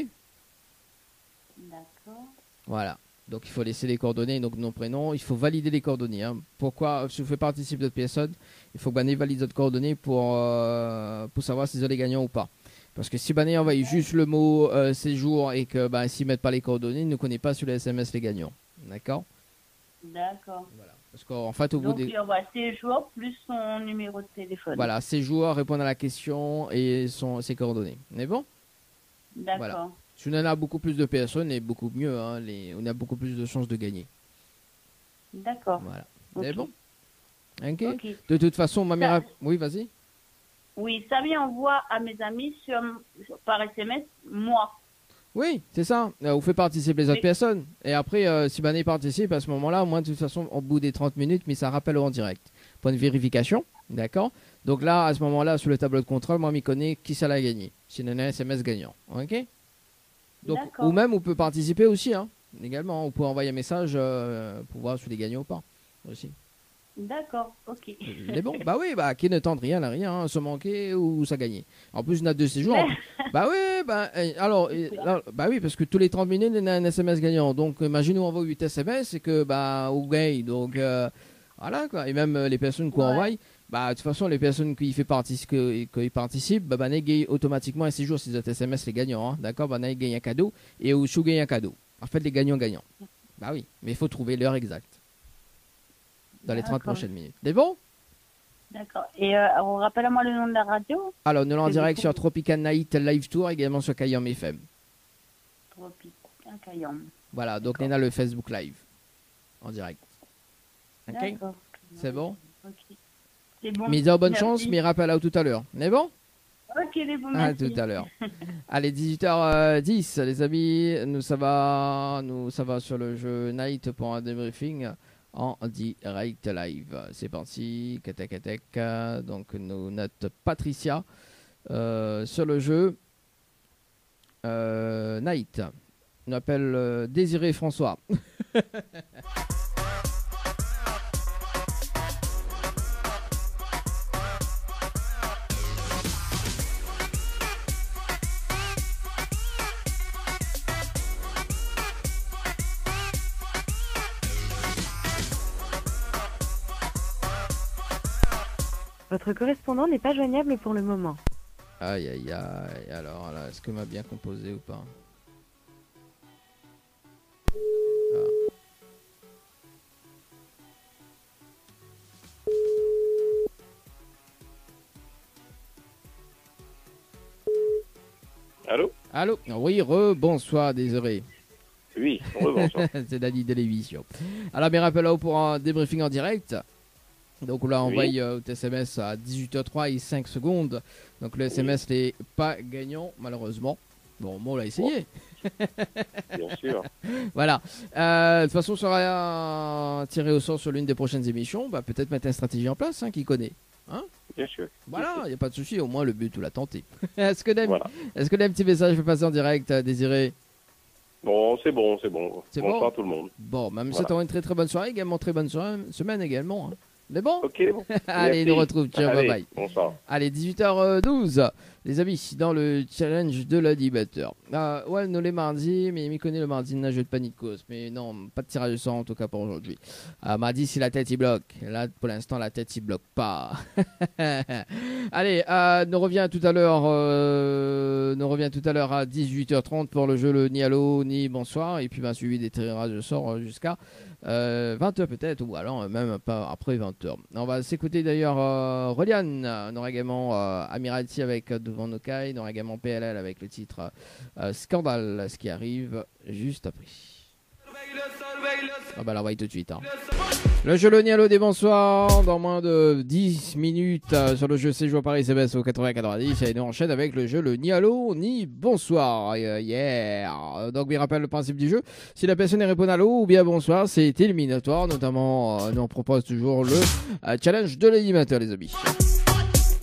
D'accord.
Voilà. Donc il faut laisser les coordonnées, donc nom, prénom. Il faut valider les coordonnées. hein. Pourquoi Si vous faites participer d'autres personnes, il faut que Bané valide d'autres coordonnées pour, euh, pour savoir s'ils ont les gagnants ou pas. Parce que si Bané envoie juste le mot euh, séjour et que bah, s'ils mettent pas les coordonnées, il ne connaît pas sur les SMS les gagnants. D'accord?
D'accord.
Parce qu'en fait, au bout
Donc,
des.
il envoie ses jours plus son numéro de téléphone.
Voilà, séjour, répondre à la question et son, ses coordonnées. On est bon?
D'accord.
voilà. Si on en a beaucoup plus de personnes, et beaucoup mieux. hein, les, on a beaucoup plus de chances de gagner.
D'accord.
Voilà. C'est bon Ok.
Ok.
De toute façon, ma mère.
Ça-
Oui, vas-y.
Oui, ça vient envoie à mes amis sur, par SMS, moi.
Oui, c'est ça. Euh, vous faites participer les autres
Oui.
personnes. Et après, euh, si Bané participe, à ce moment-là, moi, de toute façon, au bout des 30 minutes, mais ça rappelle en direct. Point de vérification. D'accord Donc là, à ce moment-là, sur le tableau de contrôle, moi, m'y connais qui ça l'a gagné? Si on a un SMS gagnant. Ok? Donc, ou même, on peut participer aussi. Hein, également, on peut envoyer un message euh, pour voir si les gagnants ou pas. Aussi.
D'accord, ok.
Mais bon, bah oui, bah qui ne tente rien n'a rien, hein, se manquer ou ça gagner. En plus, on a deux séjours. [LAUGHS] bah oui, bah euh, alors, euh, alors, bah oui, parce que tous les 30 minutes, il y a un SMS gagnant. Donc, imagine on envoie 8 SMS et que bah on gagne. Donc euh, voilà quoi. Et même euh, les personnes qu'on
Ouais.
envoie, bah de toute façon, les personnes qui fait partie, que, qui participent, bah bah gagnent automatiquement un séjour si autres SMS les gagnants. hein. D'accord, bah ils gagnent un cadeau et Ouchou gagne un cadeau. En fait, les gagnants gagnants. Bah oui, mais il faut trouver l'heure exacte dans les 30
D'accord.
prochaines minutes. C'est bon?
D'accord. Et euh, on rappelle à moi le nom de la radio?
Alors, nous l'en en direct sur Tropical Night Live Tour, également sur Kayam FM.
Un Cayenne.
Voilà, donc on a le Facebook Live en direct. Ok?
D'accord.
C'est bon?
Ok. C'est bon.
Mais dis bonne
Merci.
chance, mais rappelle à tout à l'heure. C'est bon
Ok, les bons,
À
merci.
tout à l'heure. [LAUGHS] Allez, 18h10, les amis, nous ça va, nous ça va sur le jeu Night pour un débriefing en direct live. C'est parti, katek. Donc nous note Patricia euh, sur le jeu euh, Night. On appelle euh, Désiré François. [LAUGHS]
Votre correspondant n'est pas joignable pour le moment.
Aïe aïe aïe, alors là, est-ce que m'a bien composé ou pas ah. Allô Allô Oui, re-bonsoir, désolé.
Oui, re-bonsoir. [LAUGHS]
C'est Dany de l'émission. Alors, mes rappels là pour un débriefing en direct. Donc, on l'a envoyé euh, au SMS à 18h03 et 5 secondes. Donc, le SMS n'est pas gagnant, malheureusement. Bon, bon, on l'a essayé.
bien sûr. [LAUGHS]
Voilà. Euh, de toute façon, on sera tiré au sort sur l'une des prochaines émissions. Bah, peut-être mettre une stratégie en place, hein, qui connaît.
Bien sûr.
Voilà, il n'y a pas de souci. Au moins, le but, on l'a tenté. [LAUGHS] Est-ce que d'un
Voilà.
est petit message peut passer en direct, euh, Désiré?
Bon, c'est bon, c'est bon.
C'est
Bonsoir
bon
tout le monde.
Bon, même
Voilà.
ça, une très très bonne soirée, également très bonne soirée, semaine également. hein. Mais bon,
Ok, bon. [LAUGHS]
allez, nous retrouve. Ciao, bye
Allez,
bye.
Bonsoir.
Allez, 18h12, les amis, dans le challenge de l'animateur. Euh, ouais, nous les mardis, mais il connaît le mardi, n'a jeu de panique cause. Mais non, pas de tirage de sang en tout cas pour aujourd'hui. Euh, mardi, si la tête il bloque. Là, pour l'instant, la tête il bloque pas. [LAUGHS] Allez, euh, nous revient tout à l'heure, euh, nous revient tout à l'heure à 18h30 pour le jeu le ni allô ni bonsoir et puis ben, suivi des tirages de sort euh, jusqu'à euh, 20h peut-être ou alors euh, même pas après 20h. On va s'écouter d'ailleurs euh, Relian, on aura également euh, Amiralty avec euh, Devant nos Kai, on aura également PLL avec le titre euh, Scandale, ce qui arrive juste après. Ah bah va y tout de suite. hein. Le jeu le Nialo des bonsoirs dans moins de 10 minutes euh, sur le jeu Séjour Paris CBS au 90 et nous enchaîne avec le jeu le Nialo ni bonsoir. Euh, yeah. Donc, il rappelle le principe du jeu. Si la personne répond allô ou bien bonsoir, c'est éliminatoire. Notamment, euh, nous on propose toujours le euh, challenge de l'animateur, les amis.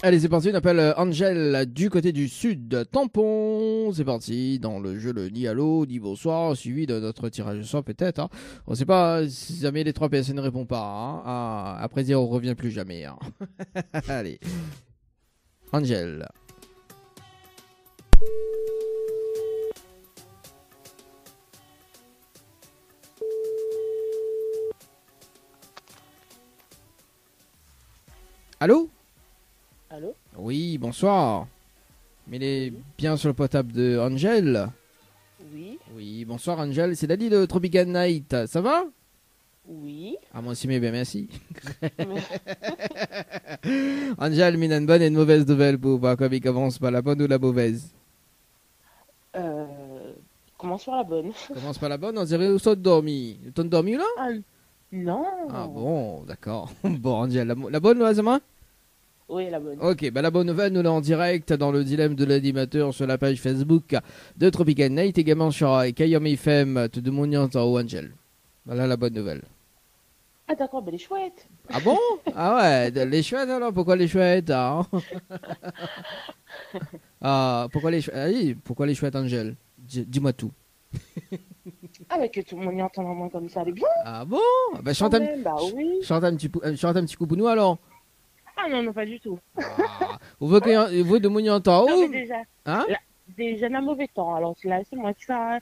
Allez, c'est parti. On appelle euh, Angel du côté du sud. Tampon. C'est parti. Dans le jeu, le ni allô, ni bonsoir, suivi de notre tirage de sort, peut-être. hein. On sait pas si jamais les trois personnes ne répondent pas. hein. Ah, après on revient plus jamais. hein. [LAUGHS] Allez. Angel. Allô?
Allô
Oui, bonsoir. Mais il est bien sur le potable de Angel.
Oui,
Oui, bonsoir Angel, c'est Dali de Tropical Night. Ça va?
Oui.
Ah, moi aussi, mais bien merci. [LAUGHS] Angel, mine une bonne et une mauvaise nouvelle pour voir comment il avance, pas la bonne ou la mauvaise?
Euh, commence par la bonne. [LAUGHS]
Commence par la bonne, on dirait où sont dormi. T'as dormi là?
Ah, non.
Ah bon, d'accord. [LAUGHS] bon, Angel, la, la bonne, c'est moi
Oui, la bonne.
Ok, bah la bonne nouvelle, nous l'avons en direct dans le dilemme de l'animateur sur la page Facebook de Tropical Night, également sur euh, Kayom FM, te demandant en haut, Angel. Voilà la bonne nouvelle.
Ah, d'accord, ben elle est chouette.
Ah bon? Ah ouais, les chouettes alors Pourquoi les chouettes hein? [LAUGHS] Ah, pourquoi les chouettes Ah oui, pourquoi les chouettes, Angel? Dis- Dis-moi tout.
Ah, mais que tout le monde y entend moins comme ça, elle est bien.
Ah bon? Bah chante un,
même, Bah oui.
chante un petit coup pour nous alors.
Ah non, non, pas du tout.
Ah, vous voulez que vous de mon en temps haut
déjà,
Hein
déjà un mauvais temps. Alors là, c'est moi qui ça,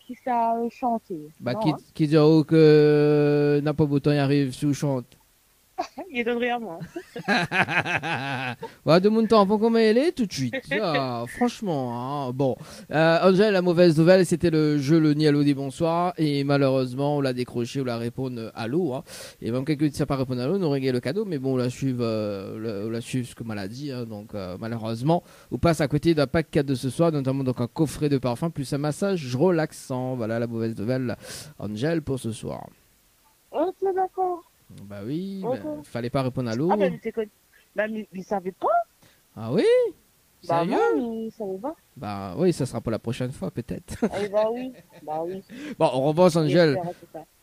qui ça chanté.
Bah
Non,
qui,
hein.
qui dit oh, que n'a pas beau temps y arrive sous chante. [LAUGHS]
Il donnerait à moi.
ouais, [LAUGHS] de mon temps, faut qu'on m'aille tout de suite. [LAUGHS] Ah, franchement, hein. bon. Euh, Angel, la mauvaise nouvelle, c'était le jeu le ni allô des bonsoirs. Et malheureusement, on l'a décroché, on l'a répondu allô. Hein. Et même quelqu'un qui ne sait pas répondre allô, nous réglé le cadeau. Mais bon, on la suive, euh, on la suive ce que m'a dit. Hein. Donc, euh, malheureusement, on passe à côté d'un pack cadeau ce soir, notamment donc un coffret de parfum plus un massage relaxant. Voilà la mauvaise nouvelle, Angel, pour ce soir.
Ok, d'accord.
Bah oui,
Ok.
bah, fallait pas répondre allô.
Ah, mais t'es con- Bah, mais il savait pas.
Ah oui
Bah,
Sérieux?
non, il savait pas.
Bah oui, ça sera pour la prochaine fois peut-être.
Ah, bah oui. Bah oui. [LAUGHS]
bon, en revanche, Angel,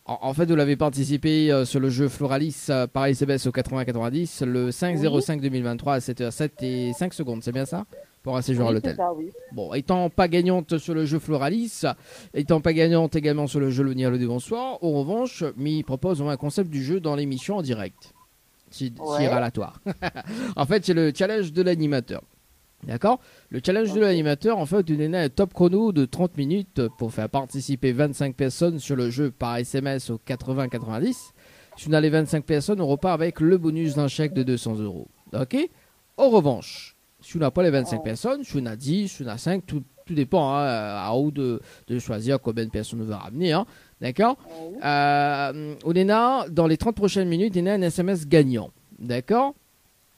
en, en fait, vous l'avez participé euh, sur le jeu Floralis euh, par SBS au 80-90 le 5-05-2023 à 7h07 et 5 secondes, c'est bien ça? Pour un séjour à l'hôtel.
oui.
Bon, étant pas gagnante sur le jeu Floralis, étant pas gagnante également sur le jeu Le Nier le Bonsoir, en revanche, Mi propose un concept du jeu dans l'émission en direct. Si, si ralatoire. [LAUGHS] en fait, c'est le challenge de l'animateur. D'accord? Le challenge de l'animateur, en fait, donne un top chrono de 30 minutes pour faire participer 25 personnes sur le jeu par SMS au 80-90. Si on a les 25 personnes, on repart avec le bonus d'un chèque de 200 euros. Ok? En revanche, si on n'a pas les 25
Oh.
personnes, si on a 10, si on a 5, tout, tout dépend hein, à vous de, de choisir combien de personnes on veut ramener. hein. D'accord?
Ouais.
euh, on est là, dans les 30 prochaines minutes, il y a un SMS gagnant. D'accord?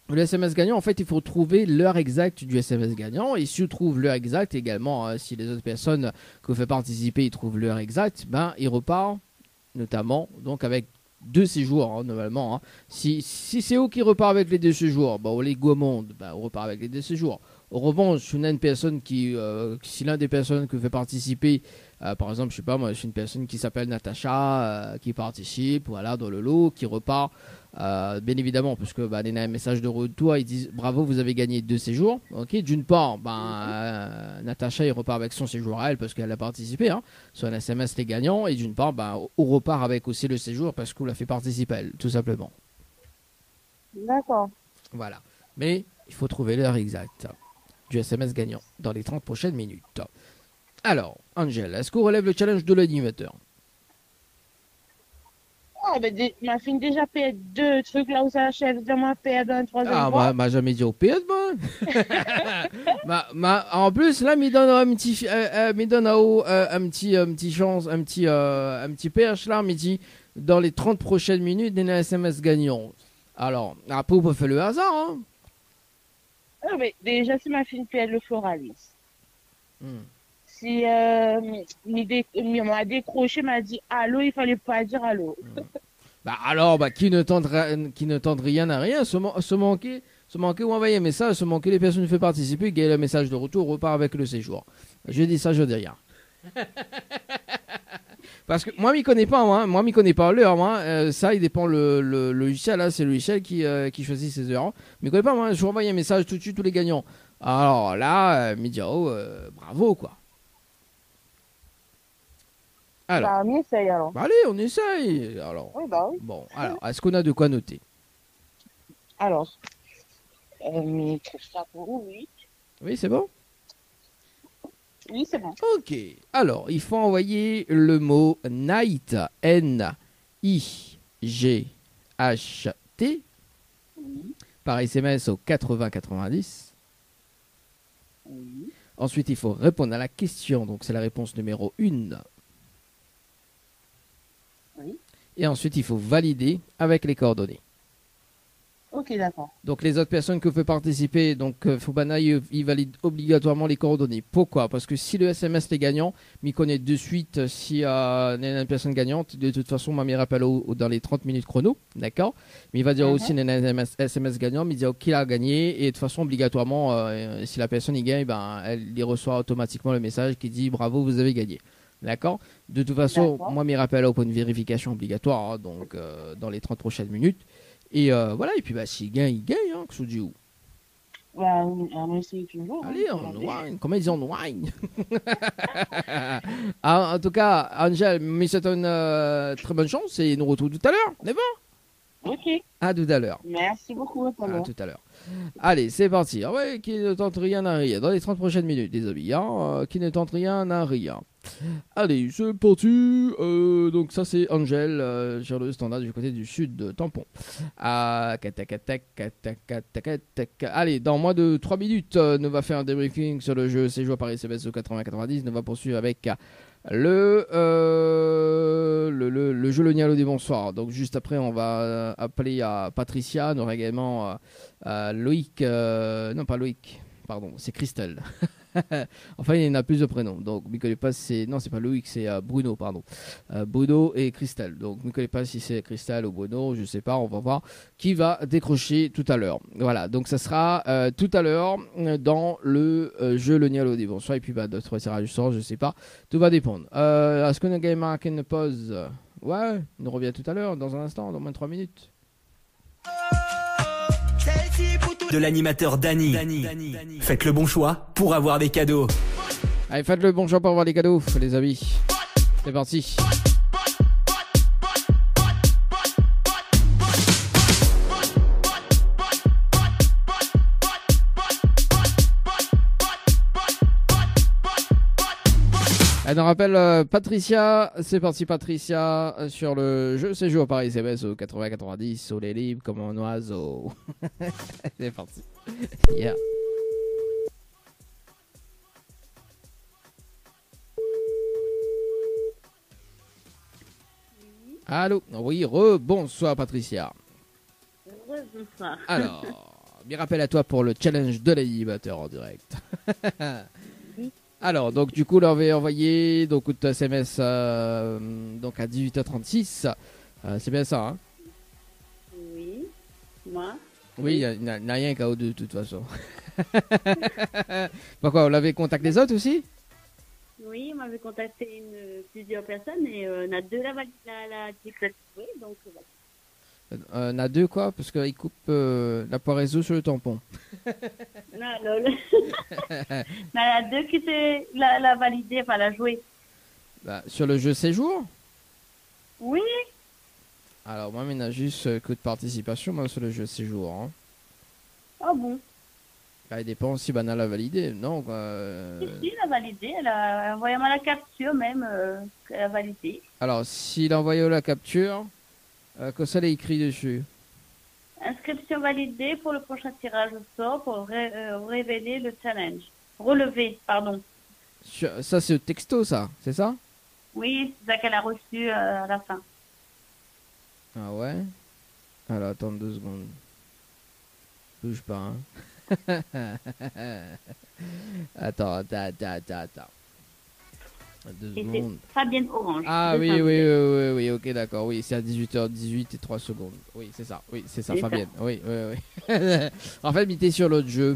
Le SMS gagnant, en fait, il faut trouver l'heure exacte du SMS gagnant. Et si tu trouves l'heure exacte également, euh, si les autres personnes que vous faites participer, ils trouvent l'heure exacte, ben, il repart notamment donc avec deux séjours, hein, normalement. hein. Si, si c'est eux qui repart avec les deux séjours, ben, on les gourmandes, ben, on repart avec les deux séjours. En revanche, si on a une personne qui, euh, si l'un des personnes que fait participer, euh, par exemple, je sais pas moi, c'est une personne qui s'appelle Natacha, euh, qui participe, voilà, dans le lot, qui repart, euh, bien évidemment, parce que bah, y a un message de retour, ils disent bravo, vous avez gagné deux séjours. Ok, d'une part, ben, Natacha il repart avec son séjour à elle parce qu'elle a participé, hein, sur un SMS les gagnants, et d'une part, ben, on repart avec aussi le séjour parce qu'on l'a fait participer elle, tout simplement.
D'accord.
Voilà. Mais il faut trouver l'heure exacte du SMS gagnant dans les 30 prochaines minutes. Alors, Angel, est-ce qu'on relève le challenge de l'animateur?
Ah, ben, ma fille déjà paye deux trucs là où ça achève de moi payer dans troisième
Ah, bah, m'a jamais dit au PS, moi. [LAUGHS] Bah, bah, en plus, là, me donne un petit, euh, euh, me donne euh, un petit, un petit chance, un petit, euh, un petit perche là, me dit dans les 30 prochaines minutes, un SMS gagnant. Alors, après, on peut faire le hasard, hein.
Ah, mais déjà, si ma fille paye le floralis.
Hmm.
Si euh, m'a décroché, m'a dit allô, il fallait pas dire allô.
Bah alors, bah, qui ne tente, qui ne tente rien à rien, se, se manquer, se manquer ou envoyer un message, se manquer les personnes qui font participer, gagne le message de retour, repart avec le séjour. Je dis ça, je dis rien. [LAUGHS] Parce que moi, m'y connais pas, moi, moi, m'y connais pas l'heure, moi. Euh, ça, il dépend le, le, le logiciel, là, c'est le logiciel qui, euh, qui choisit ses heures. Mais connais pas, moi, je vous envoie un message tout de suite, tous les gagnants. Alors là, euh, oh, euh, bravo, quoi. Alors,
Bah, on essaye alors.
bah, allez, on essaye. Alors,
Oui, bah oui.
bon, alors, est-ce qu'on a de quoi noter?
Alors, euh, ça pour oui.
Oui, c'est bon?
Oui, c'est bon.
Ok. Alors, il faut envoyer le mot night, N-I-G-H-T, par SMS au 8090.
Oui.
Ensuite, il faut répondre à la question, donc c'est la réponse numéro 1.
Oui.
Et ensuite, il faut valider avec les coordonnées.
Ok, d'accord.
Donc les autres personnes que veut participer, donc euh, Fubana, il, il valide obligatoirement les coordonnées. Pourquoi? Parce que si le SMS est gagnant, m'y connaît de suite euh, si il y a une personne gagnante. De toute façon, rappelle au- au- dans les 30 minutes chrono, d'accord? Mais il va dire
Mhm.
aussi il y a un SMS, SMS gagnant, mais il dit qui a gagné. Et de toute façon, obligatoirement, euh, si la personne y gagne, ben, elle y reçoit automatiquement le message qui dit bravo, vous avez gagné. D'accord? De toute façon, moi, rappelle au point de vérification obligatoire, hein, donc euh, dans les 30 prochaines minutes. Et euh, voilà, et puis bah, s'il gagne, il gagne, hein, que ce dit où?
Bah, on on essaye toujours. hein.
Allez, on wine, comment ils disent on wine Ah, En tout cas, Angel, mais c'est une euh, très bonne chance et nous retrouvons tout à l'heure, d'accord?
Ok,
À tout à l'heure.
merci beaucoup. À tout à l'heure.
tout à l'heure. Allez, c'est parti. Ah ouais, qui ne tente rien à rien. Dans les 30 prochaines minutes, amis. hein, qui ne tente rien à rien. Allez, c'est parti. Euh, donc ça, c'est Angel euh, sur le standard du côté du sud de Tampon. Ah, tac. Allez, dans moins de 3 minutes, euh, va faire un débriefing sur le jeu C'est joué Paris CBS au 80-90. Nous va poursuivre avec euh, le, euh, le, le, le jeu Le Nialo des Bonsoirs. Donc juste après, on va appeler à Patricia. Nous aura également Loïc. non, pas Loïc. Pardon, c'est Christelle. [LAUGHS] [LAUGHS] enfin, il y en a plusieurs prénoms. Donc, ne connaît pas si c'est. Non, c'est pas Loïc, c'est euh, Bruno, pardon. Euh, Bruno et Christelle. Donc, ne connaît pas si c'est Christelle ou Bruno, je sais pas. On va voir qui va décrocher tout à l'heure. Voilà, donc ça sera euh, tout à l'heure euh, dans le jeu Le Nialo des Bonsoirs. Et puis, bah, d'autres tirages du sort, je sais pas. Tout va dépendre. Est-ce qu'on a gagné marqué une pause Ouais, on revient tout à l'heure, dans un instant, dans moins de 3 minutes.
De l'animateur Dany. Faites le bon choix pour avoir des cadeaux.
Allez, faites le bon choix pour avoir les cadeaux, les amis. C'est parti. Elle nous rappelle euh, Patricia, c'est parti Patricia euh, sur le jeu C'est jour Paris CBS au 80-90, soleil libre comme un oiseau. [LAUGHS] c'est parti. Yeah. Allô? Oui, re-bonsoir Patricia.
Bonsoir.
Alors, bien rappel à toi pour le challenge de l'animateur en direct. [LAUGHS] Alors, donc du coup, là, on va envoyer donc un SMS euh, donc à 18h36. Euh, c'est bien ça, hein?
Oui. Moi.
Oui, il n'y a, rien qu'à de toute façon. [LAUGHS] Pourquoi, on l'avait contacté les autres aussi?
Oui, on m'avait contacté une, plusieurs personnes et euh, on a deux la, la, la, donc voilà.
Euh, on a deux quoi Parce qu'il coupe euh, la poiraison sur le tampon. [LAUGHS]
non, lol. on a deux qui s'est la, la validé, enfin la joué.
Bah, sur le jeu séjour?
Oui.
Alors moi, il a juste euh, que de participation moi, sur le jeu séjour. Hein.
Ah bon?
Bah, Il dépend si Banal a validé. Non, quoi.
Si, si, elle a validé. Elle a envoyé la capture même. elle a validé.
Alors, s'il a envoyé la capture, euh, que ça est écrit dessus
Inscription validée pour le prochain tirage au sort pour euh, révéler le challenge. Relever, pardon.
Ça, c'est le texto, ça, c'est ça?
Oui, c'est ça qu'elle a reçu euh, à la fin.
Ah ouais? Alors, attends deux secondes. Bouge pas, hein. [LAUGHS] attends, attends, attends, attends.
Et c'est Fabienne Orange.
Ah oui, oui, oui, oui, oui, ok, d'accord. Oui, c'est à 18h18 et 3 secondes. Oui, c'est ça. Oui, c'est ça, Fabienne. Oui, oui, oui. [LAUGHS] en fait, était sur l'autre jeu.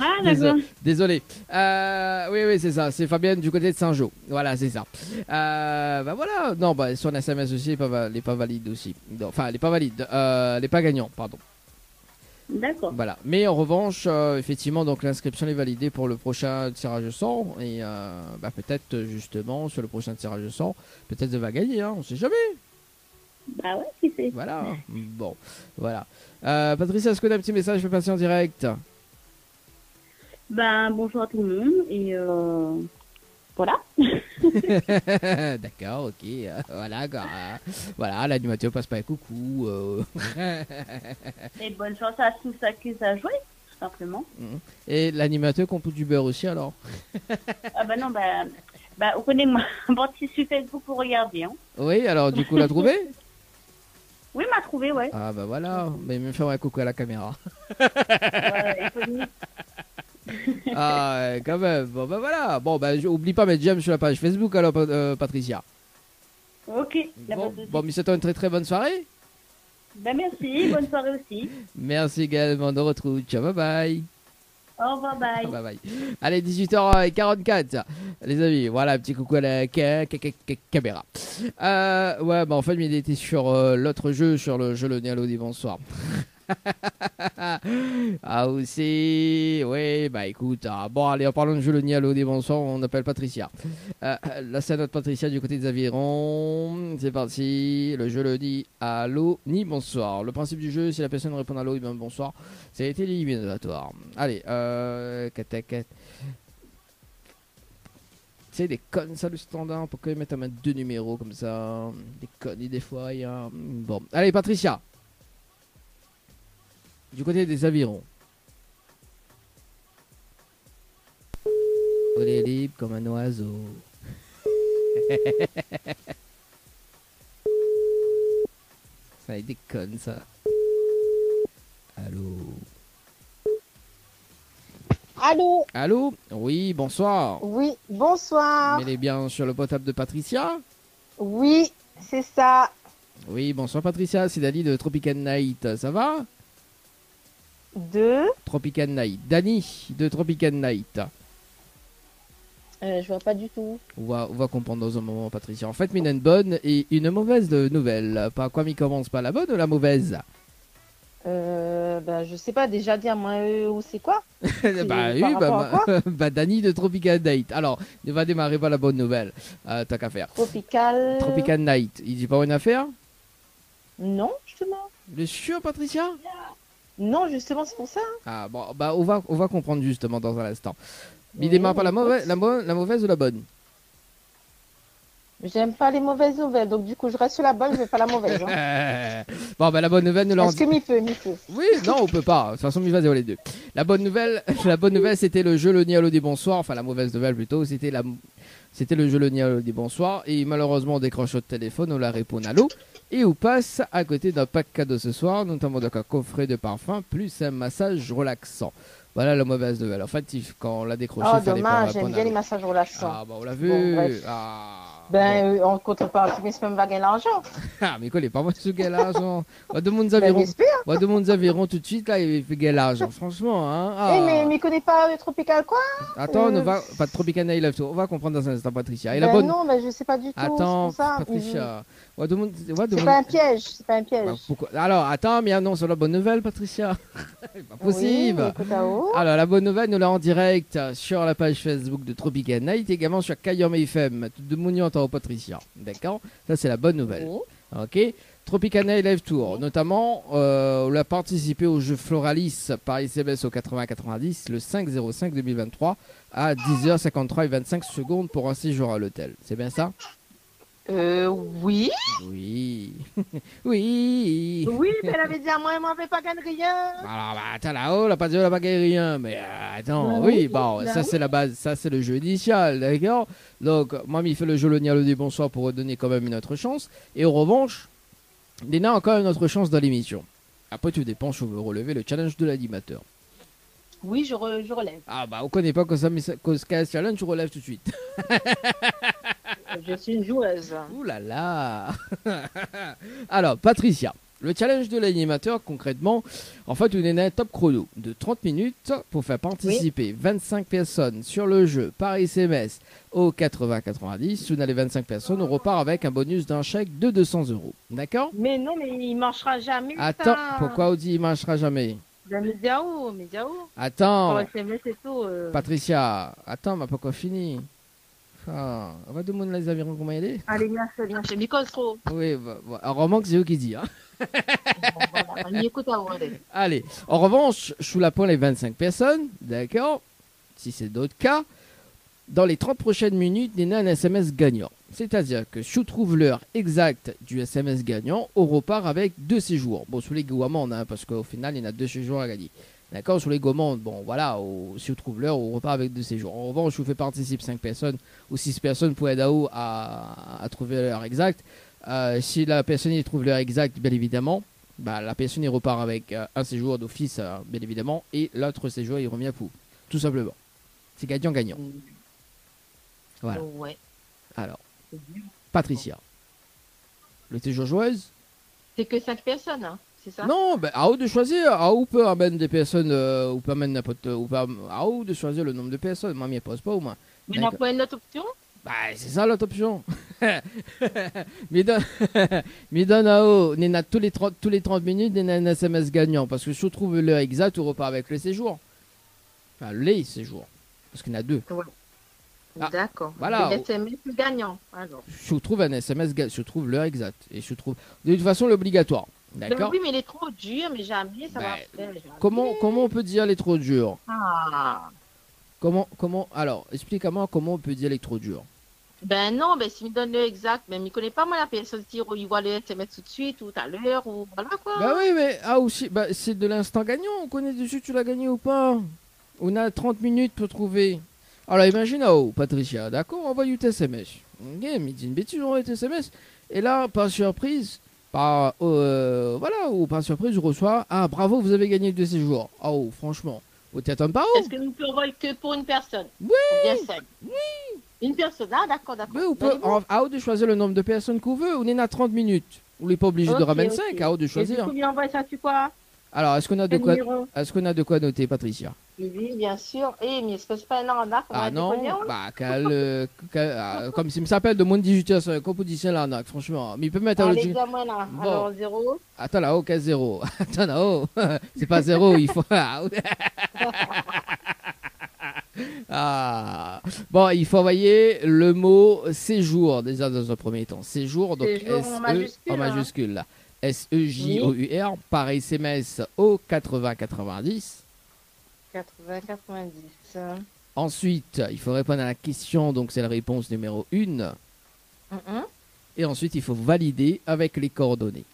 ah, [LAUGHS] d'accord.
Désolé. Euh, oui, oui, c'est ça. C'est Fabienne du côté de Saint-Jean. Voilà, c'est ça. Euh, bah voilà. Non, bah, son SMS aussi, elle n'est pas, valide aussi. Enfin, elle n'est pas valide. Euh, elle n'est pas gagnante, pardon.
D'accord.
Voilà. Mais en revanche, euh, effectivement, donc l'inscription est validée pour le prochain tirage de sang et euh, bah, peut-être justement sur le prochain tirage de sang, peut-être elle va gagner, hein, on sait jamais.
Bah ouais, qui sait.
Voilà. Bon, voilà. Euh, Patricia, est-ce que tu as un petit message Je vais passer en direct?
Ben bonjour à tout le monde et voilà. [LAUGHS] [LAUGHS]
D'accord, ok. voilà, voilà, l'animateur passe pas un coucou. Euh. [LAUGHS]
Et bonne chance à tous ceux qui joué, tout simplement.
Mhm. Et l'animateur compte du beurre aussi, alors? [LAUGHS]
Ah bah non, bah, bah vous connaissez moi, bon tissu Facebook pour regarder. Hein.
Oui, alors du coup, l'a trouvé
Oui, m'a trouvé, ouais.
Ah bah voilà, mais me faire un coucou à la caméra.
ouais, [LAUGHS]
ah, quand même. Bon, ben voilà. Bon, ben, oublie pas mettre j'aime sur la page Facebook, alors, euh, Patricia.
Ok.
Bon, bon, mais c'est une très très bonne soirée.
Ben, merci. Bonne soirée aussi. [LAUGHS]
Merci également. On retrouve. Ciao, bye bye.
Au revoir, bye.
bye bye. Allez, 18h44. Les amis, voilà, petit coucou à la caméra. Euh, ouais, bah en fait, il était sur euh, l'autre jeu, sur le jeu Le Néalo bonsoir. [LAUGHS] [LAUGHS] ah aussi, oui, bah écoute, ah, bon allez, en parlant de jeu le Nialo des bonsoirs, on appelle Patricia. Euh, là c'est notre Patricia du côté des avirons, c'est parti, le jeu le dit allô ni bonsoir. Le principe du jeu, si la personne répond allô, et bien bonsoir, ça a été éliminatoire. Allez, euh, c'est des connes ça le standard, pourquoi ils mettent à mettre deux numéros comme ça? Des connes des fois, il y a... Bon, allez Patricia du côté des avirons. On est libre comme un oiseau. [LAUGHS] ça déconne ça. Allô
Allô
Allô Oui, bonsoir.
Oui, bonsoir.
Elle est bien sur le potable de Patricia
Oui, c'est ça.
Oui, bonsoir Patricia, c'est Dali de Tropical Night. Ça va?
De
Tropical Night. Dani de Tropical Night.
Euh, je vois pas du tout.
On va, on va comprendre dans un moment, Patricia. En fait, il y a une bonne et une mauvaise nouvelle. Par quoi il commence pas la bonne ou la mauvaise
euh, bah, je sais pas déjà dire moi euh, où c'est quoi [LAUGHS]
bah oui bah, [LAUGHS] bah, Dani de Tropical Night alors il va démarrer par la bonne nouvelle euh, t'as qu'à faire
Tropical
Tropical Night il dit pas une affaire
non justement
le sûr Patricia
non, justement, c'est pour ça. Hein.
Ah bon, bah on va, on va comprendre justement dans un instant. Mais il démarre pas la mauvaise, la, la mauvaise ou la bonne?
J'aime pas les mauvaises nouvelles, donc du coup je reste sur la bonne, je vais pas la mauvaise. Hein. [LAUGHS]
bon, bah la bonne nouvelle nous l'a.
Est-ce que m'y peut, m'y peut
Oui, non, on peut pas. De toute façon, m'y va les deux. La bonne nouvelle, [LAUGHS] la bonne nouvelle, c'était le jeu Le Nialo des Bonsoirs. Enfin, la mauvaise nouvelle plutôt, c'était la, c'était le jeu Le Nialo des Bonsoirs. Et malheureusement, on décroche au téléphone, on la répond allô? Et on passe à côté d'un pack cadeau ce soir, notamment donc un coffret de parfum plus un massage relaxant. Voilà la mauvaise nouvelle. En fait, quand on l'a décroché,
Oh,
pas
dommage, j'aime bien les massages relaxants.
Ah, bah on l'a vu.
Bon,
ah,
Ben, euh, en contrepartie, mais c'est même pas gagner l'argent. [LAUGHS]
Ah, mais quoi, pas moi ce gars l'argent. On va demander avirons.
j'espère.
On avirons tout de suite, là, il fait gagner l'argent. Franchement, hein. Ah.
Eh, mais, mais connais pas le Tropical quoi?
Attends, on
euh,
va. Pas de Tropicana, il a tout. On va comprendre dans un instant, Patricia. Et la
Ben
bonne.
non, ben je sais pas du tout.
Attends,
ça.
Patricia. On
C'est pas un piège, c'est pas un piège.
Bah, pourquoi Alors, attends, mais annonce la bonne nouvelle, Patricia. [LAUGHS] C'est pas
Oui,
possible.
écoute, ah, oh.
Alors, la bonne nouvelle, nous l'a en direct sur la page Facebook de Tropical Night, également sur Kayom FM. Tout de mounion en Patricia. D'accord? Ça, c'est la bonne nouvelle. Ok? Tropical Night Live Tour, notamment, euh, on a participé au jeu Floralis par SMS au 80-90 le 5-05-2023 à 10h53 et 25 secondes pour un séjour à l'hôtel. C'est bien ça?
Euh, oui.
Oui. [LAUGHS] oui.
Oui, mais elle avait dit à moi, elle m'avait pas gagné rien.
Alors, bah, attends, là-haut, la pas dit, on a pas gagné rien. Mais euh, attends,
Bah
oui,
oui,
bon,
bah
ça c'est la base, ça c'est le jeu initial, d'accord? Donc, moi, il fait le jeu le Nia le dit bonsoir pour redonner quand même une autre chance. Et en revanche, Léna a encore une autre chance dans l'émission. Après, tout dépend si on veut relever le challenge de l'animateur.
Oui, je, re- je relève.
Ah, bah, on connaît pas ce challenge, tu relèves tout de suite. [LAUGHS]
Je suis une joueuse.
Ouh là là [LAUGHS] Alors, Patricia, le challenge de l'animateur, concrètement, en fait, on est dans un top chrono de 30 minutes pour faire participer 25 personnes sur le jeu par SMS au 80-90. Si les 25 personnes, on repart avec un bonus d'un chèque de 200 euros. D'accord?
Mais non, mais il marchera jamais.
Attends,
ça.
pourquoi on dit il marchera jamais?
Ben, mais Diao, mais Diao.
Attends,
SMS et tout. euh.
Patricia, attends, mais pas quoi fini. Ah, on va demander les avirons comment il est?
Allez, viens, c'est bien, chez Micostro.
Oui, bah, bah, en remarque, c'est eux qui disent. Hein.
Voilà, [LAUGHS] on y écoute allez.
Allez, en revanche, je suis là pour les 25 personnes, d'accord? Si c'est d'autres cas, dans les 30 prochaines minutes, il y a un SMS gagnant. C'est-à-dire que si je trouve l'heure exacte du SMS gagnant, on repart avec deux séjours. Bon, sur les gouamandes, hein, parce qu'au final, il y en a deux séjours à gagner. D'accord Sur les gommandes, bon, voilà, au- si on trouve l'heure, on repart avec deux séjours. En revanche, je vous fais participer 5 personnes ou 6 personnes pour aider à, à, à trouver l'heure exacte. Euh, si la personne y trouve l'heure exacte, bien évidemment, bah, la personne y repart avec euh, un séjour d'office, euh, bien évidemment, et l'autre séjour, il revient pour. Tout simplement. C'est gagnant-gagnant. Voilà.
Ouais.
Alors, Patricia. Le séjour joueuse
C'est que 5 personnes, hein, c'est ça?
Non, ben, à vous de choisir. À vous peut amener des personnes, euh, ou peut amener n'importe. Ou peut, à vous de choisir le nombre de personnes. Moi, je pose pas, au moins.
Mais on n'a pas une autre option?
Bah, c'est ça l'autre option. mais donne, mais donne à haut, on a tous les 30, tous les 30 minutes, on a un SMS gagnant. Parce que si on trouve l'heure exacte, on repart avec le séjour. Enfin, les séjours. Parce qu'il y en a deux. Ah,
D'accord.
voilà.
SMS gagnant. Alors.
On trouve un SMS, on trouve l'heure exacte. Et on trouve. De toute façon, l'obligatoire. D'accord
Ben oui, mais il est trop dur, mais jamais ça va
Ben,
faire. jamais.
Comment, comment on peut dire les trop durs
Ah.
Comment, comment, alors, explique-moi comment on peut dire les trop durs.
Ben non, ben s'il me donne l'heure exacte, mais il ne connaît pas moi la personne qui il voit le SMS tout de suite ou tout à l'heure ou voilà quoi.
Bah oui, mais ah aussi, bah, c'est de l'instant gagnant. On connaît dessus, tu l'as gagné ou pas. On a 30 minutes pour trouver. Alors imagine, oh, Patricia, d'accord, envoie un SMS. Ok, mais dis une bêtise, on envoie SMS. Et là, par surprise, par, euh, voilà, ou par surprise, je reçois, ah bravo, vous avez gagné deux séjours. Oh, franchement, vous t'attendez pas, oh
Est-ce que nous pouvons envoyer que pour une personne?
Oui.
Ou bien Oui. Une personne, ah d'accord, d'accord.
Oui, on peut, en- à haut de choisir le nombre de personnes qu'on veut. On est à 30 minutes. On n'est pas obligé de ramener
ok.
5, à haut de
Et du
choisir.
coup, il envoie ça tu quoi
Alors, est-ce qu'on a de quoi, est-ce qu'on a de quoi noter, Patricia
Oui, bien sûr. Eh, mais c'est pas un arnaque. on
Ah
va
non,
déconner, hein
bah, quel, euh, quel- ah, comme s'il me s'appelle de mon 18 heures, c'est composition l'arnaque, franchement. Mais il peut mettre
Allez,
l'autre-
dis-moi là.
Bon.
Alors, zéro.
Attends là-haut, quel zéro [LAUGHS] Attends là-haut, [LAUGHS] c'est pas zéro, il faut. [LAUGHS] Ah. Bon, il faut envoyer le mot séjour déjà dans un premier temps. Séjour, donc
Séjour en
S-E
majuscule,
en
hein.
majuscule. là. S-E-J-O-U-R par SMS au 80-90.
80, 90.
Ensuite, il faut répondre à la question, donc c'est la réponse numéro 1.
Mhm.
Et ensuite, il faut valider avec les coordonnées.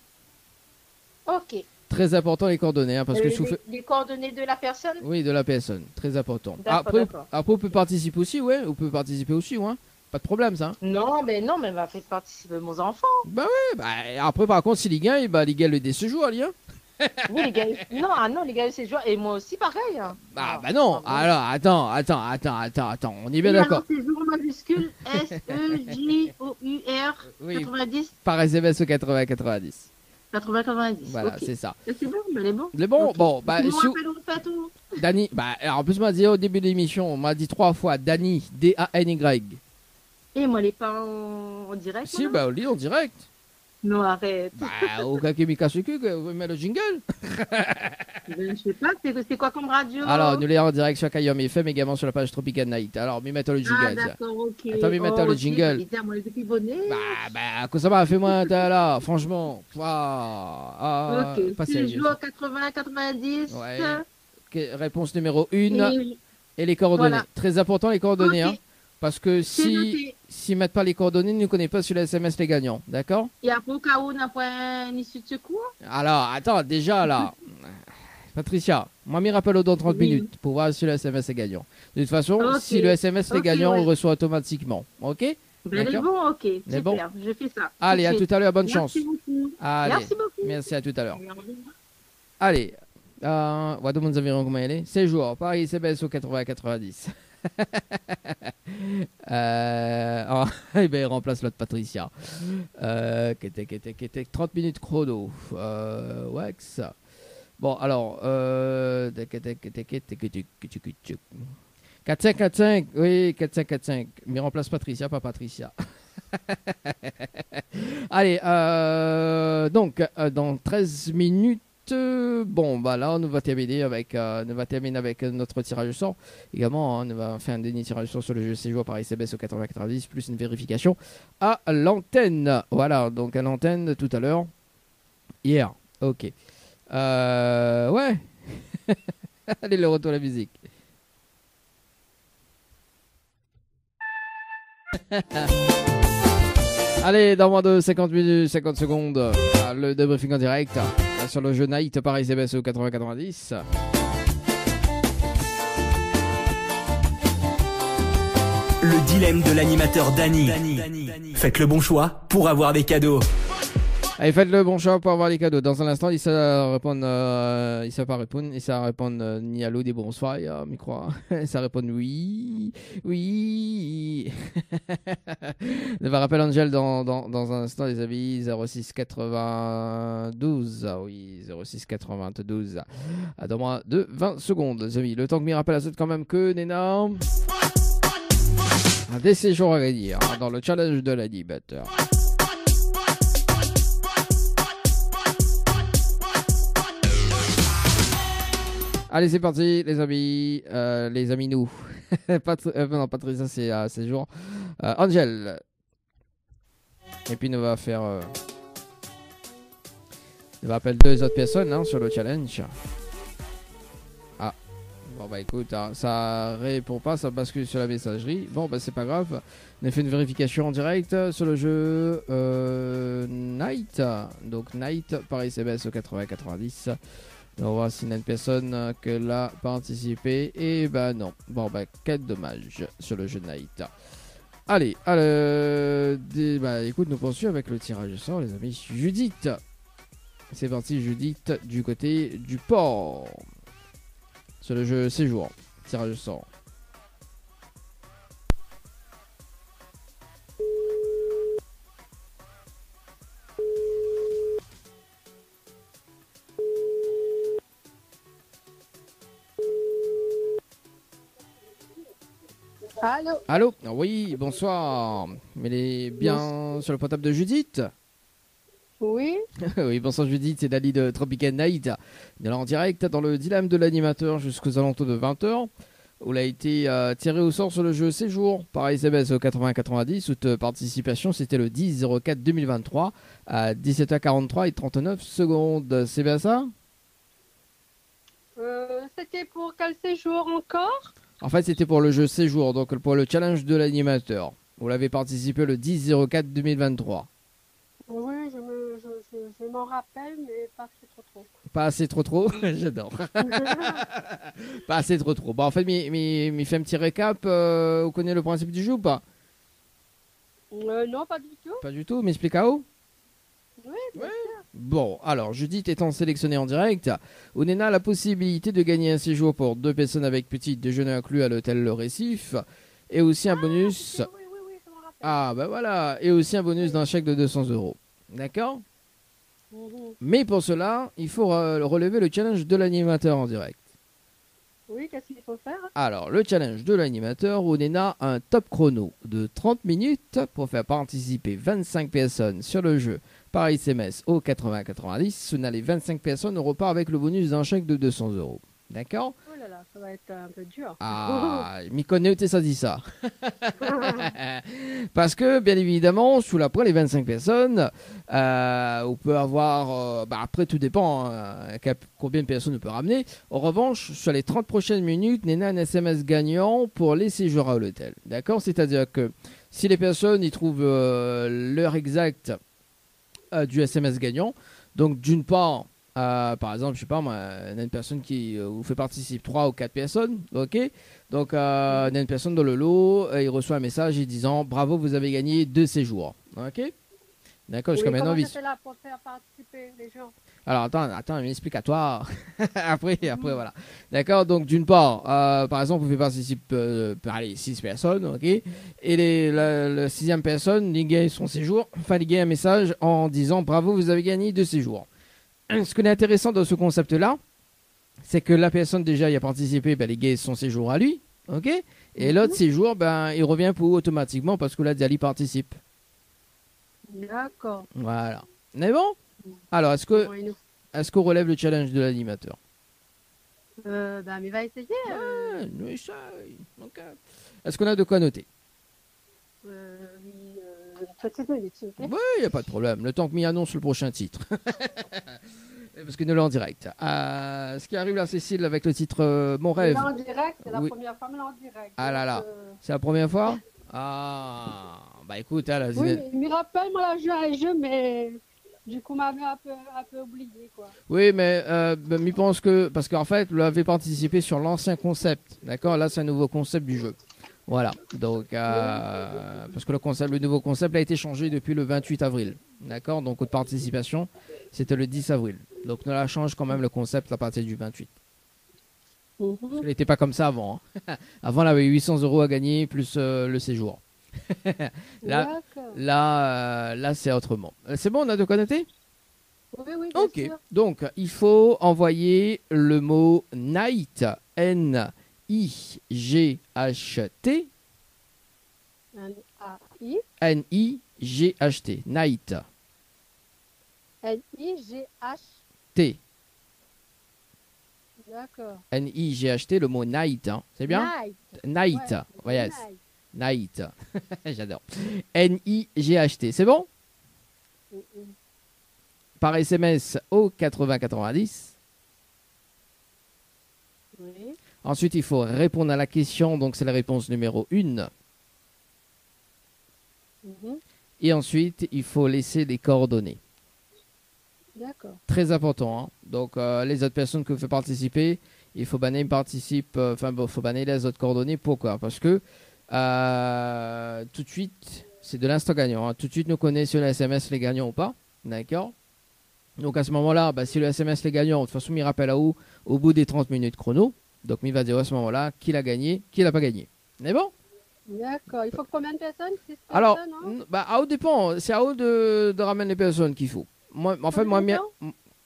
Ok.
Très important les coordonnées, hein, parce que
Euh, les, les coordonnées de la personne?
Oui, de la personne, très important. Après, après, on peut participer aussi, ouais, on peut participer aussi, ouais. Pas de problème, ça. hein?
Non, mais non, mais va faire participer mon enfant.
Bah ouais, bah, après, par contre, si Ligue 1, bah, Ligue 1 le dé ce jour, Ali, hein. [LAUGHS]
Oui, les gars. Non, ah non, les gars, c'est joueur. Et moi aussi, pareil. hein.
Bah, bah non, alors, attends, attends, attends, attends, attends, on est bien d'accord.
C'est jour majuscule S-E-J-O-U-R [LAUGHS]
Oui.
90
Par SMS au 80 90.
80 90.
Voilà,
ok.
c'est ça.
C'est bon, mais elle est bon.
Les bons, bon, bah,
fait tout
Dani, bah, alors, en plus, on m'a dit au début de l'émission, on m'a dit trois fois Dani, D-A-N-Y.
Et moi, est pas en, en direct
Si, bah, on lit en direct.
Non, arrête.
Bah, au qui m'y casse le cul, que vous mettez le jingle? [LAUGHS]
Je sais pas, c'est quoi comme radio?
Alors, nous l'avons en direct sur Kayom FM, également sur la page Tropical Night. Alors, m'y mettre le jingle.
Ah, d'accord, ok.
Attends, mais maintenant,
Oh,
le
ok,
jingle.
bah, les.
Bah, va, fais-moi t'as là, franchement. Waouh, ah,
ok, c'est
sérieux.
jour 80 90.
Ouais. Réponse numéro 1.
Et-
Et les coordonnées.
Voilà.
Très important, les coordonnées.
Ok.
hein, parce que
C'est
si s'ils mettent pas les coordonnées, nous ne connaissons pas sur le SMS les gagnants. D'accord?
Et après, au cas où on n'a pas de secours?
Alors, attends, déjà là. [LAUGHS] Patricia, moi, me rappelle dans 30
Oui.
minutes pour voir si le SMS est gagnant. De toute façon, si le SMS est
Ok,
gagnant,
ouais.
on le reçoit automatiquement. Ok?
Ben, est bon, ok.
Est bon
Super, je fais ça.
Allez, à tout à l'heure, bonne
Merci
chance.
beaucoup.
Allez.
Merci beaucoup.
Merci à tout à l'heure. Allez, euh, on va demander environ comment elle est. 16 jours, Paris CBS au 80 90. [LAUGHS] euh, [LAUGHS] eh ben, il remplace l'autre Patricia. Euh, qu'était, qu'était, qu'était, 30 minutes chrono. Euh, Wax. Bon, alors. Euh, 4545, oui, 4545. Mais remplace Patricia, pas Patricia. [LAUGHS] Allez, euh, donc, euh, dans 13 minutes, bon, bah là, on va terminer avec, euh, on va terminer avec notre tirage au sort. Également, hein, on va faire un dernier tirage au sort sur le jeu séjour par ICBS au 90 plus une vérification à l'antenne. Voilà, donc à l'antenne tout à l'heure. Hier, ok. Euh, ouais. [LAUGHS] Allez, le retour à la musique. [LAUGHS] Allez, dans moins de 50 minutes, 50 secondes, euh, le débriefing en direct euh, sur le jeu Night par ICBS au 80-90.
Le dilemme de l'animateur Dany. Faites le bon choix pour avoir des cadeaux.
Allez, faites le bon choix pour avoir les cadeaux. Dans un instant, il sait répondre, euh, il sait pas répondre, il sait répondre euh, ni allô des bonsoirs, euh, me croit. [LAUGHS] ça répond oui, oui. [LAUGHS] Il va rappeler Angel dans, dans, dans un instant, les amis, 06 92. Ah oui, 06 92. Attends moi de 20 secondes, les amis. Le temps que m'y rappelle à quand même que d'énormes. Un des séjours à gagner hein, dans le challenge de l'animateur. Allez, c'est parti, les amis. Euh, les amis, nous. [LAUGHS] Patri- euh, non, Patricia, c'est euh, c'est jour. Euh, Angel. Et puis, nous va faire. Euh... Il va appeler deux autres personnes hein, sur le challenge. Ah. Bon, bah écoute, hein, ça répond pas, ça bascule sur la messagerie. Bon, bah c'est pas grave. On a fait une vérification en direct sur le jeu Night. Donc, Night par SMS au 80-90. On va voir s'il y a personne euh, que l'a participé. Et bah non. Bon bah quel dommage sur le jeu Night. Allez, allez bah écoute, nous poursuivons avec le tirage au sort, les amis. Judith. C'est parti, Judith, du côté du port. Sur le jeu Séjour. Tirage au sort.
Allô
Allô Oui, bonsoir. Mais les bien sur le portable de Judith
Oui [LAUGHS]
Oui, bonsoir Judith, c'est Dali de Tropical Night. On en direct dans le dilemme de l'animateur jusqu'aux alentours de 20h. Où il a été euh, tiré au sort sur le jeu Séjour par SMS au 80-90. Toute participation, c'était le 10-04-2023 à 17h43 et 39 secondes. C'est bien ça?
Euh, C'était pour quel séjour encore?
En fait, c'était pour le jeu Séjour, donc pour le challenge de l'animateur. Vous l'avez participé le 10-04-2023.
Oui, je me- je- je- je m'en rappelle, mais pas assez trop trop.
Pas assez trop trop, [LAUGHS] j'adore. [LAUGHS] pas assez trop trop. Bon, en fait, mais, mais, mais fait un petit récap. euh, vous connaissez le principe du jeu ou pas?
Euh, non, pas du tout.
Pas du tout, m'explique à où
Oui, bien sûr.
Bon, alors, Judith étant sélectionnée en direct, Onena a la possibilité de gagner un séjour pour deux personnes avec petit déjeuner inclus à l'hôtel Le Récif et aussi un bonus. Ah, bah voilà, et aussi un bonus d'un chèque de 200 euros. D'accord?
Mhm.
Mais pour cela, il faut re- relever le challenge de l'animateur en direct.
Oui, qu'est-ce qu'il faut faire?
Alors, le challenge de l'animateur, Onena a un top chrono de 30 minutes pour faire participer 25 personnes sur le jeu par SMS au 80-90. Sous les 25 personnes, on repart avec le bonus d'un chèque de 200 euros. D'accord?
Oh là là, ça va être un peu dur.
Ah, [LAUGHS] m'y connaît, t'es ça dit [LAUGHS] ça. Parce que, bien évidemment, sous la les 25 personnes, euh, on peut avoir. euh, bah, après, tout dépend hein, combien de personnes on peut ramener. En revanche, sur les 30 prochaines minutes, Nena a un SMS gagnant pour les séjours à l'hôtel. D'accord? C'est-à-dire que si les personnes y trouvent euh, l'heure exacte euh, du SMS gagnant, donc d'une part. euh, par exemple, je sais pas moi, y a une personne qui euh, vous fait participer 3 ou 4 personnes, ok Donc, y a une personne dans le lot, il reçoit un message disant bravo, vous avez gagné deux séjours, ok D'accord, jusqu'à maintenant,
comment
vis-
c'était là pour faire participer les gens?
Alors attends, attends, mais explique à toi. après, après voilà. D'accord. Donc d'une part, euh, par exemple, vous faites participer euh, par allez, six personnes, ok. Et les, la, la sixième personne, il gagne son séjour. Enfin, il gagne un message en disant bravo, vous avez gagné deux séjours. [CLEARS THROAT] Ce qui est intéressant dans ce concept-là, c'est que la personne déjà y a participé, ben, il gagne son séjour à lui, ok. Et l'autre séjour, ben, il revient pour automatiquement parce que là, il participe.
D'accord.
Voilà. Est bon Alors, est-ce que, est-ce qu'on relève le challenge de l'animateur?
Euh, bah, mais va essayer. euh.
Ouais, nous essaye. Est-ce qu'on a de quoi noter?
Euh, oui, euh, s'il vous.
Oui, il n'y a pas de problème. Le temps que m'y annonce le prochain titre. [LAUGHS] Parce que nous l'avons en direct. Euh, ce qui arrive là, Cécile, avec le titre Mon rêve.
Là, en direct, c'est la
Oui.
première fois, mais là, en direct.
Ah là là. C'est la première fois? Ah, bah écoute, hein, la-
Oui, il me rappelle, moi, là, joué à un jeu, mais du coup, m'avait un peu, un peu oublié, quoi.
Oui, mais euh, m'y pense que. Parce qu'en fait, vous avez participé sur l'ancien concept. D'accord? Là, c'est un nouveau concept du jeu. Voilà. Donc, euh, parce que le, concept, le nouveau concept a été changé depuis le 28 avril. D'accord? Donc, votre participation, c'était le 10 avril. Donc, on la change quand même le concept à partir du 28. Parce qu'il n'était pas comme ça avant. hein. [LAUGHS] avant, on avait 800 euros à gagner plus euh, le séjour. [LAUGHS] là, là, euh, là c'est autrement. Euh, C'est bon, on a de quoi noter?
Oui, oui, bien
Ok,
sûr.
donc il faut envoyer le mot night, N-I-G-H-T,
N-A-I,
N-I-G-H-T, night,
N-I-G-H.
N-I-G-H-T, le mot night, hein, c'est bien?
Night.
Night,
Ouais,
yes,
night.
night, [LAUGHS] j'adore. N-I-G-H-T, c'est bon?
Mm, mm.
Par SMS au 8090.
Oui.
Ensuite, il faut répondre à la question, donc c'est la réponse numéro 1.
Mhm.
Et ensuite, il faut laisser les coordonnées. Très important. hein. Donc, euh, les autres personnes que vous faites participer, il faut banner participe, euh, enfin, il faut banner les autres coordonnées. Pourquoi Parce que euh, tout de suite, c'est de l'instant gagnant. hein. Tout de suite, nous connaissons sur le SMS les gagnants ou pas. D'accord? Donc, à ce moment-là, bah, si le SMS les gagnants, de toute façon, il rappelle à où au bout des 30 minutes chrono. Donc, il va dire à ce moment-là qui l'a gagné, qui l'a pas gagné. Mais bon?
D'accord. Il faut combien de personnes?
Alors,
hein?
bah, à haut dépend. C'est à haut de, de ramener les personnes qu'il faut. Moi, en fait, moi,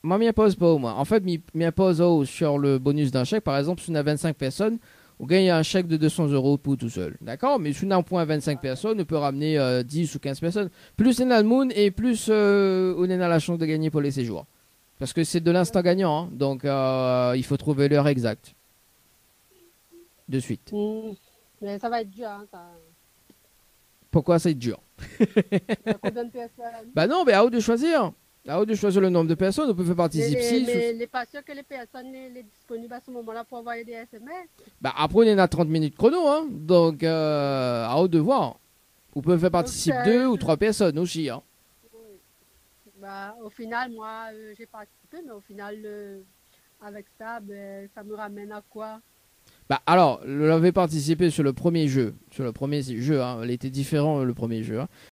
moi, m'y impose pas au moins. En fait, m'y m'y impose au- sur le bonus d'un chèque. Par exemple, si on a 25 personnes, on gagne un chèque de 200 euros pour tout seul. D'accord? Mais si on a un point 25 personnes, on peut ramener euh, 10 ou 15 personnes. Plus on a le moon et plus euh, on a la chance de gagner pour les séjours. Parce que c'est de l'instant gagnant. hein. Donc, euh, il faut trouver l'heure exacte. De suite.
Mm. Mais ça va être dur, hein, ça.
Pourquoi c'est dur? [LAUGHS] Bah non, mais à haut de choisir. À haut de choisir le nombre de personnes, on peut faire participer
mais,
6
mais les pas sûr que les personnes les, les disponibles à ce moment-là pour envoyer des SMS.
Bah après on est à 30 minutes chrono, hein. Donc euh, à haut de voir. On peut faire participer deux ou trois personnes aussi, hein.
Bah, au final, moi, euh, j'ai participé, mais au final, euh, avec ça, ben, ça me ramène à quoi?
Bah alors, l'avait participé sur le premier jeu, sur le premier jeu, hein. Il était différent le premier jeu. hein.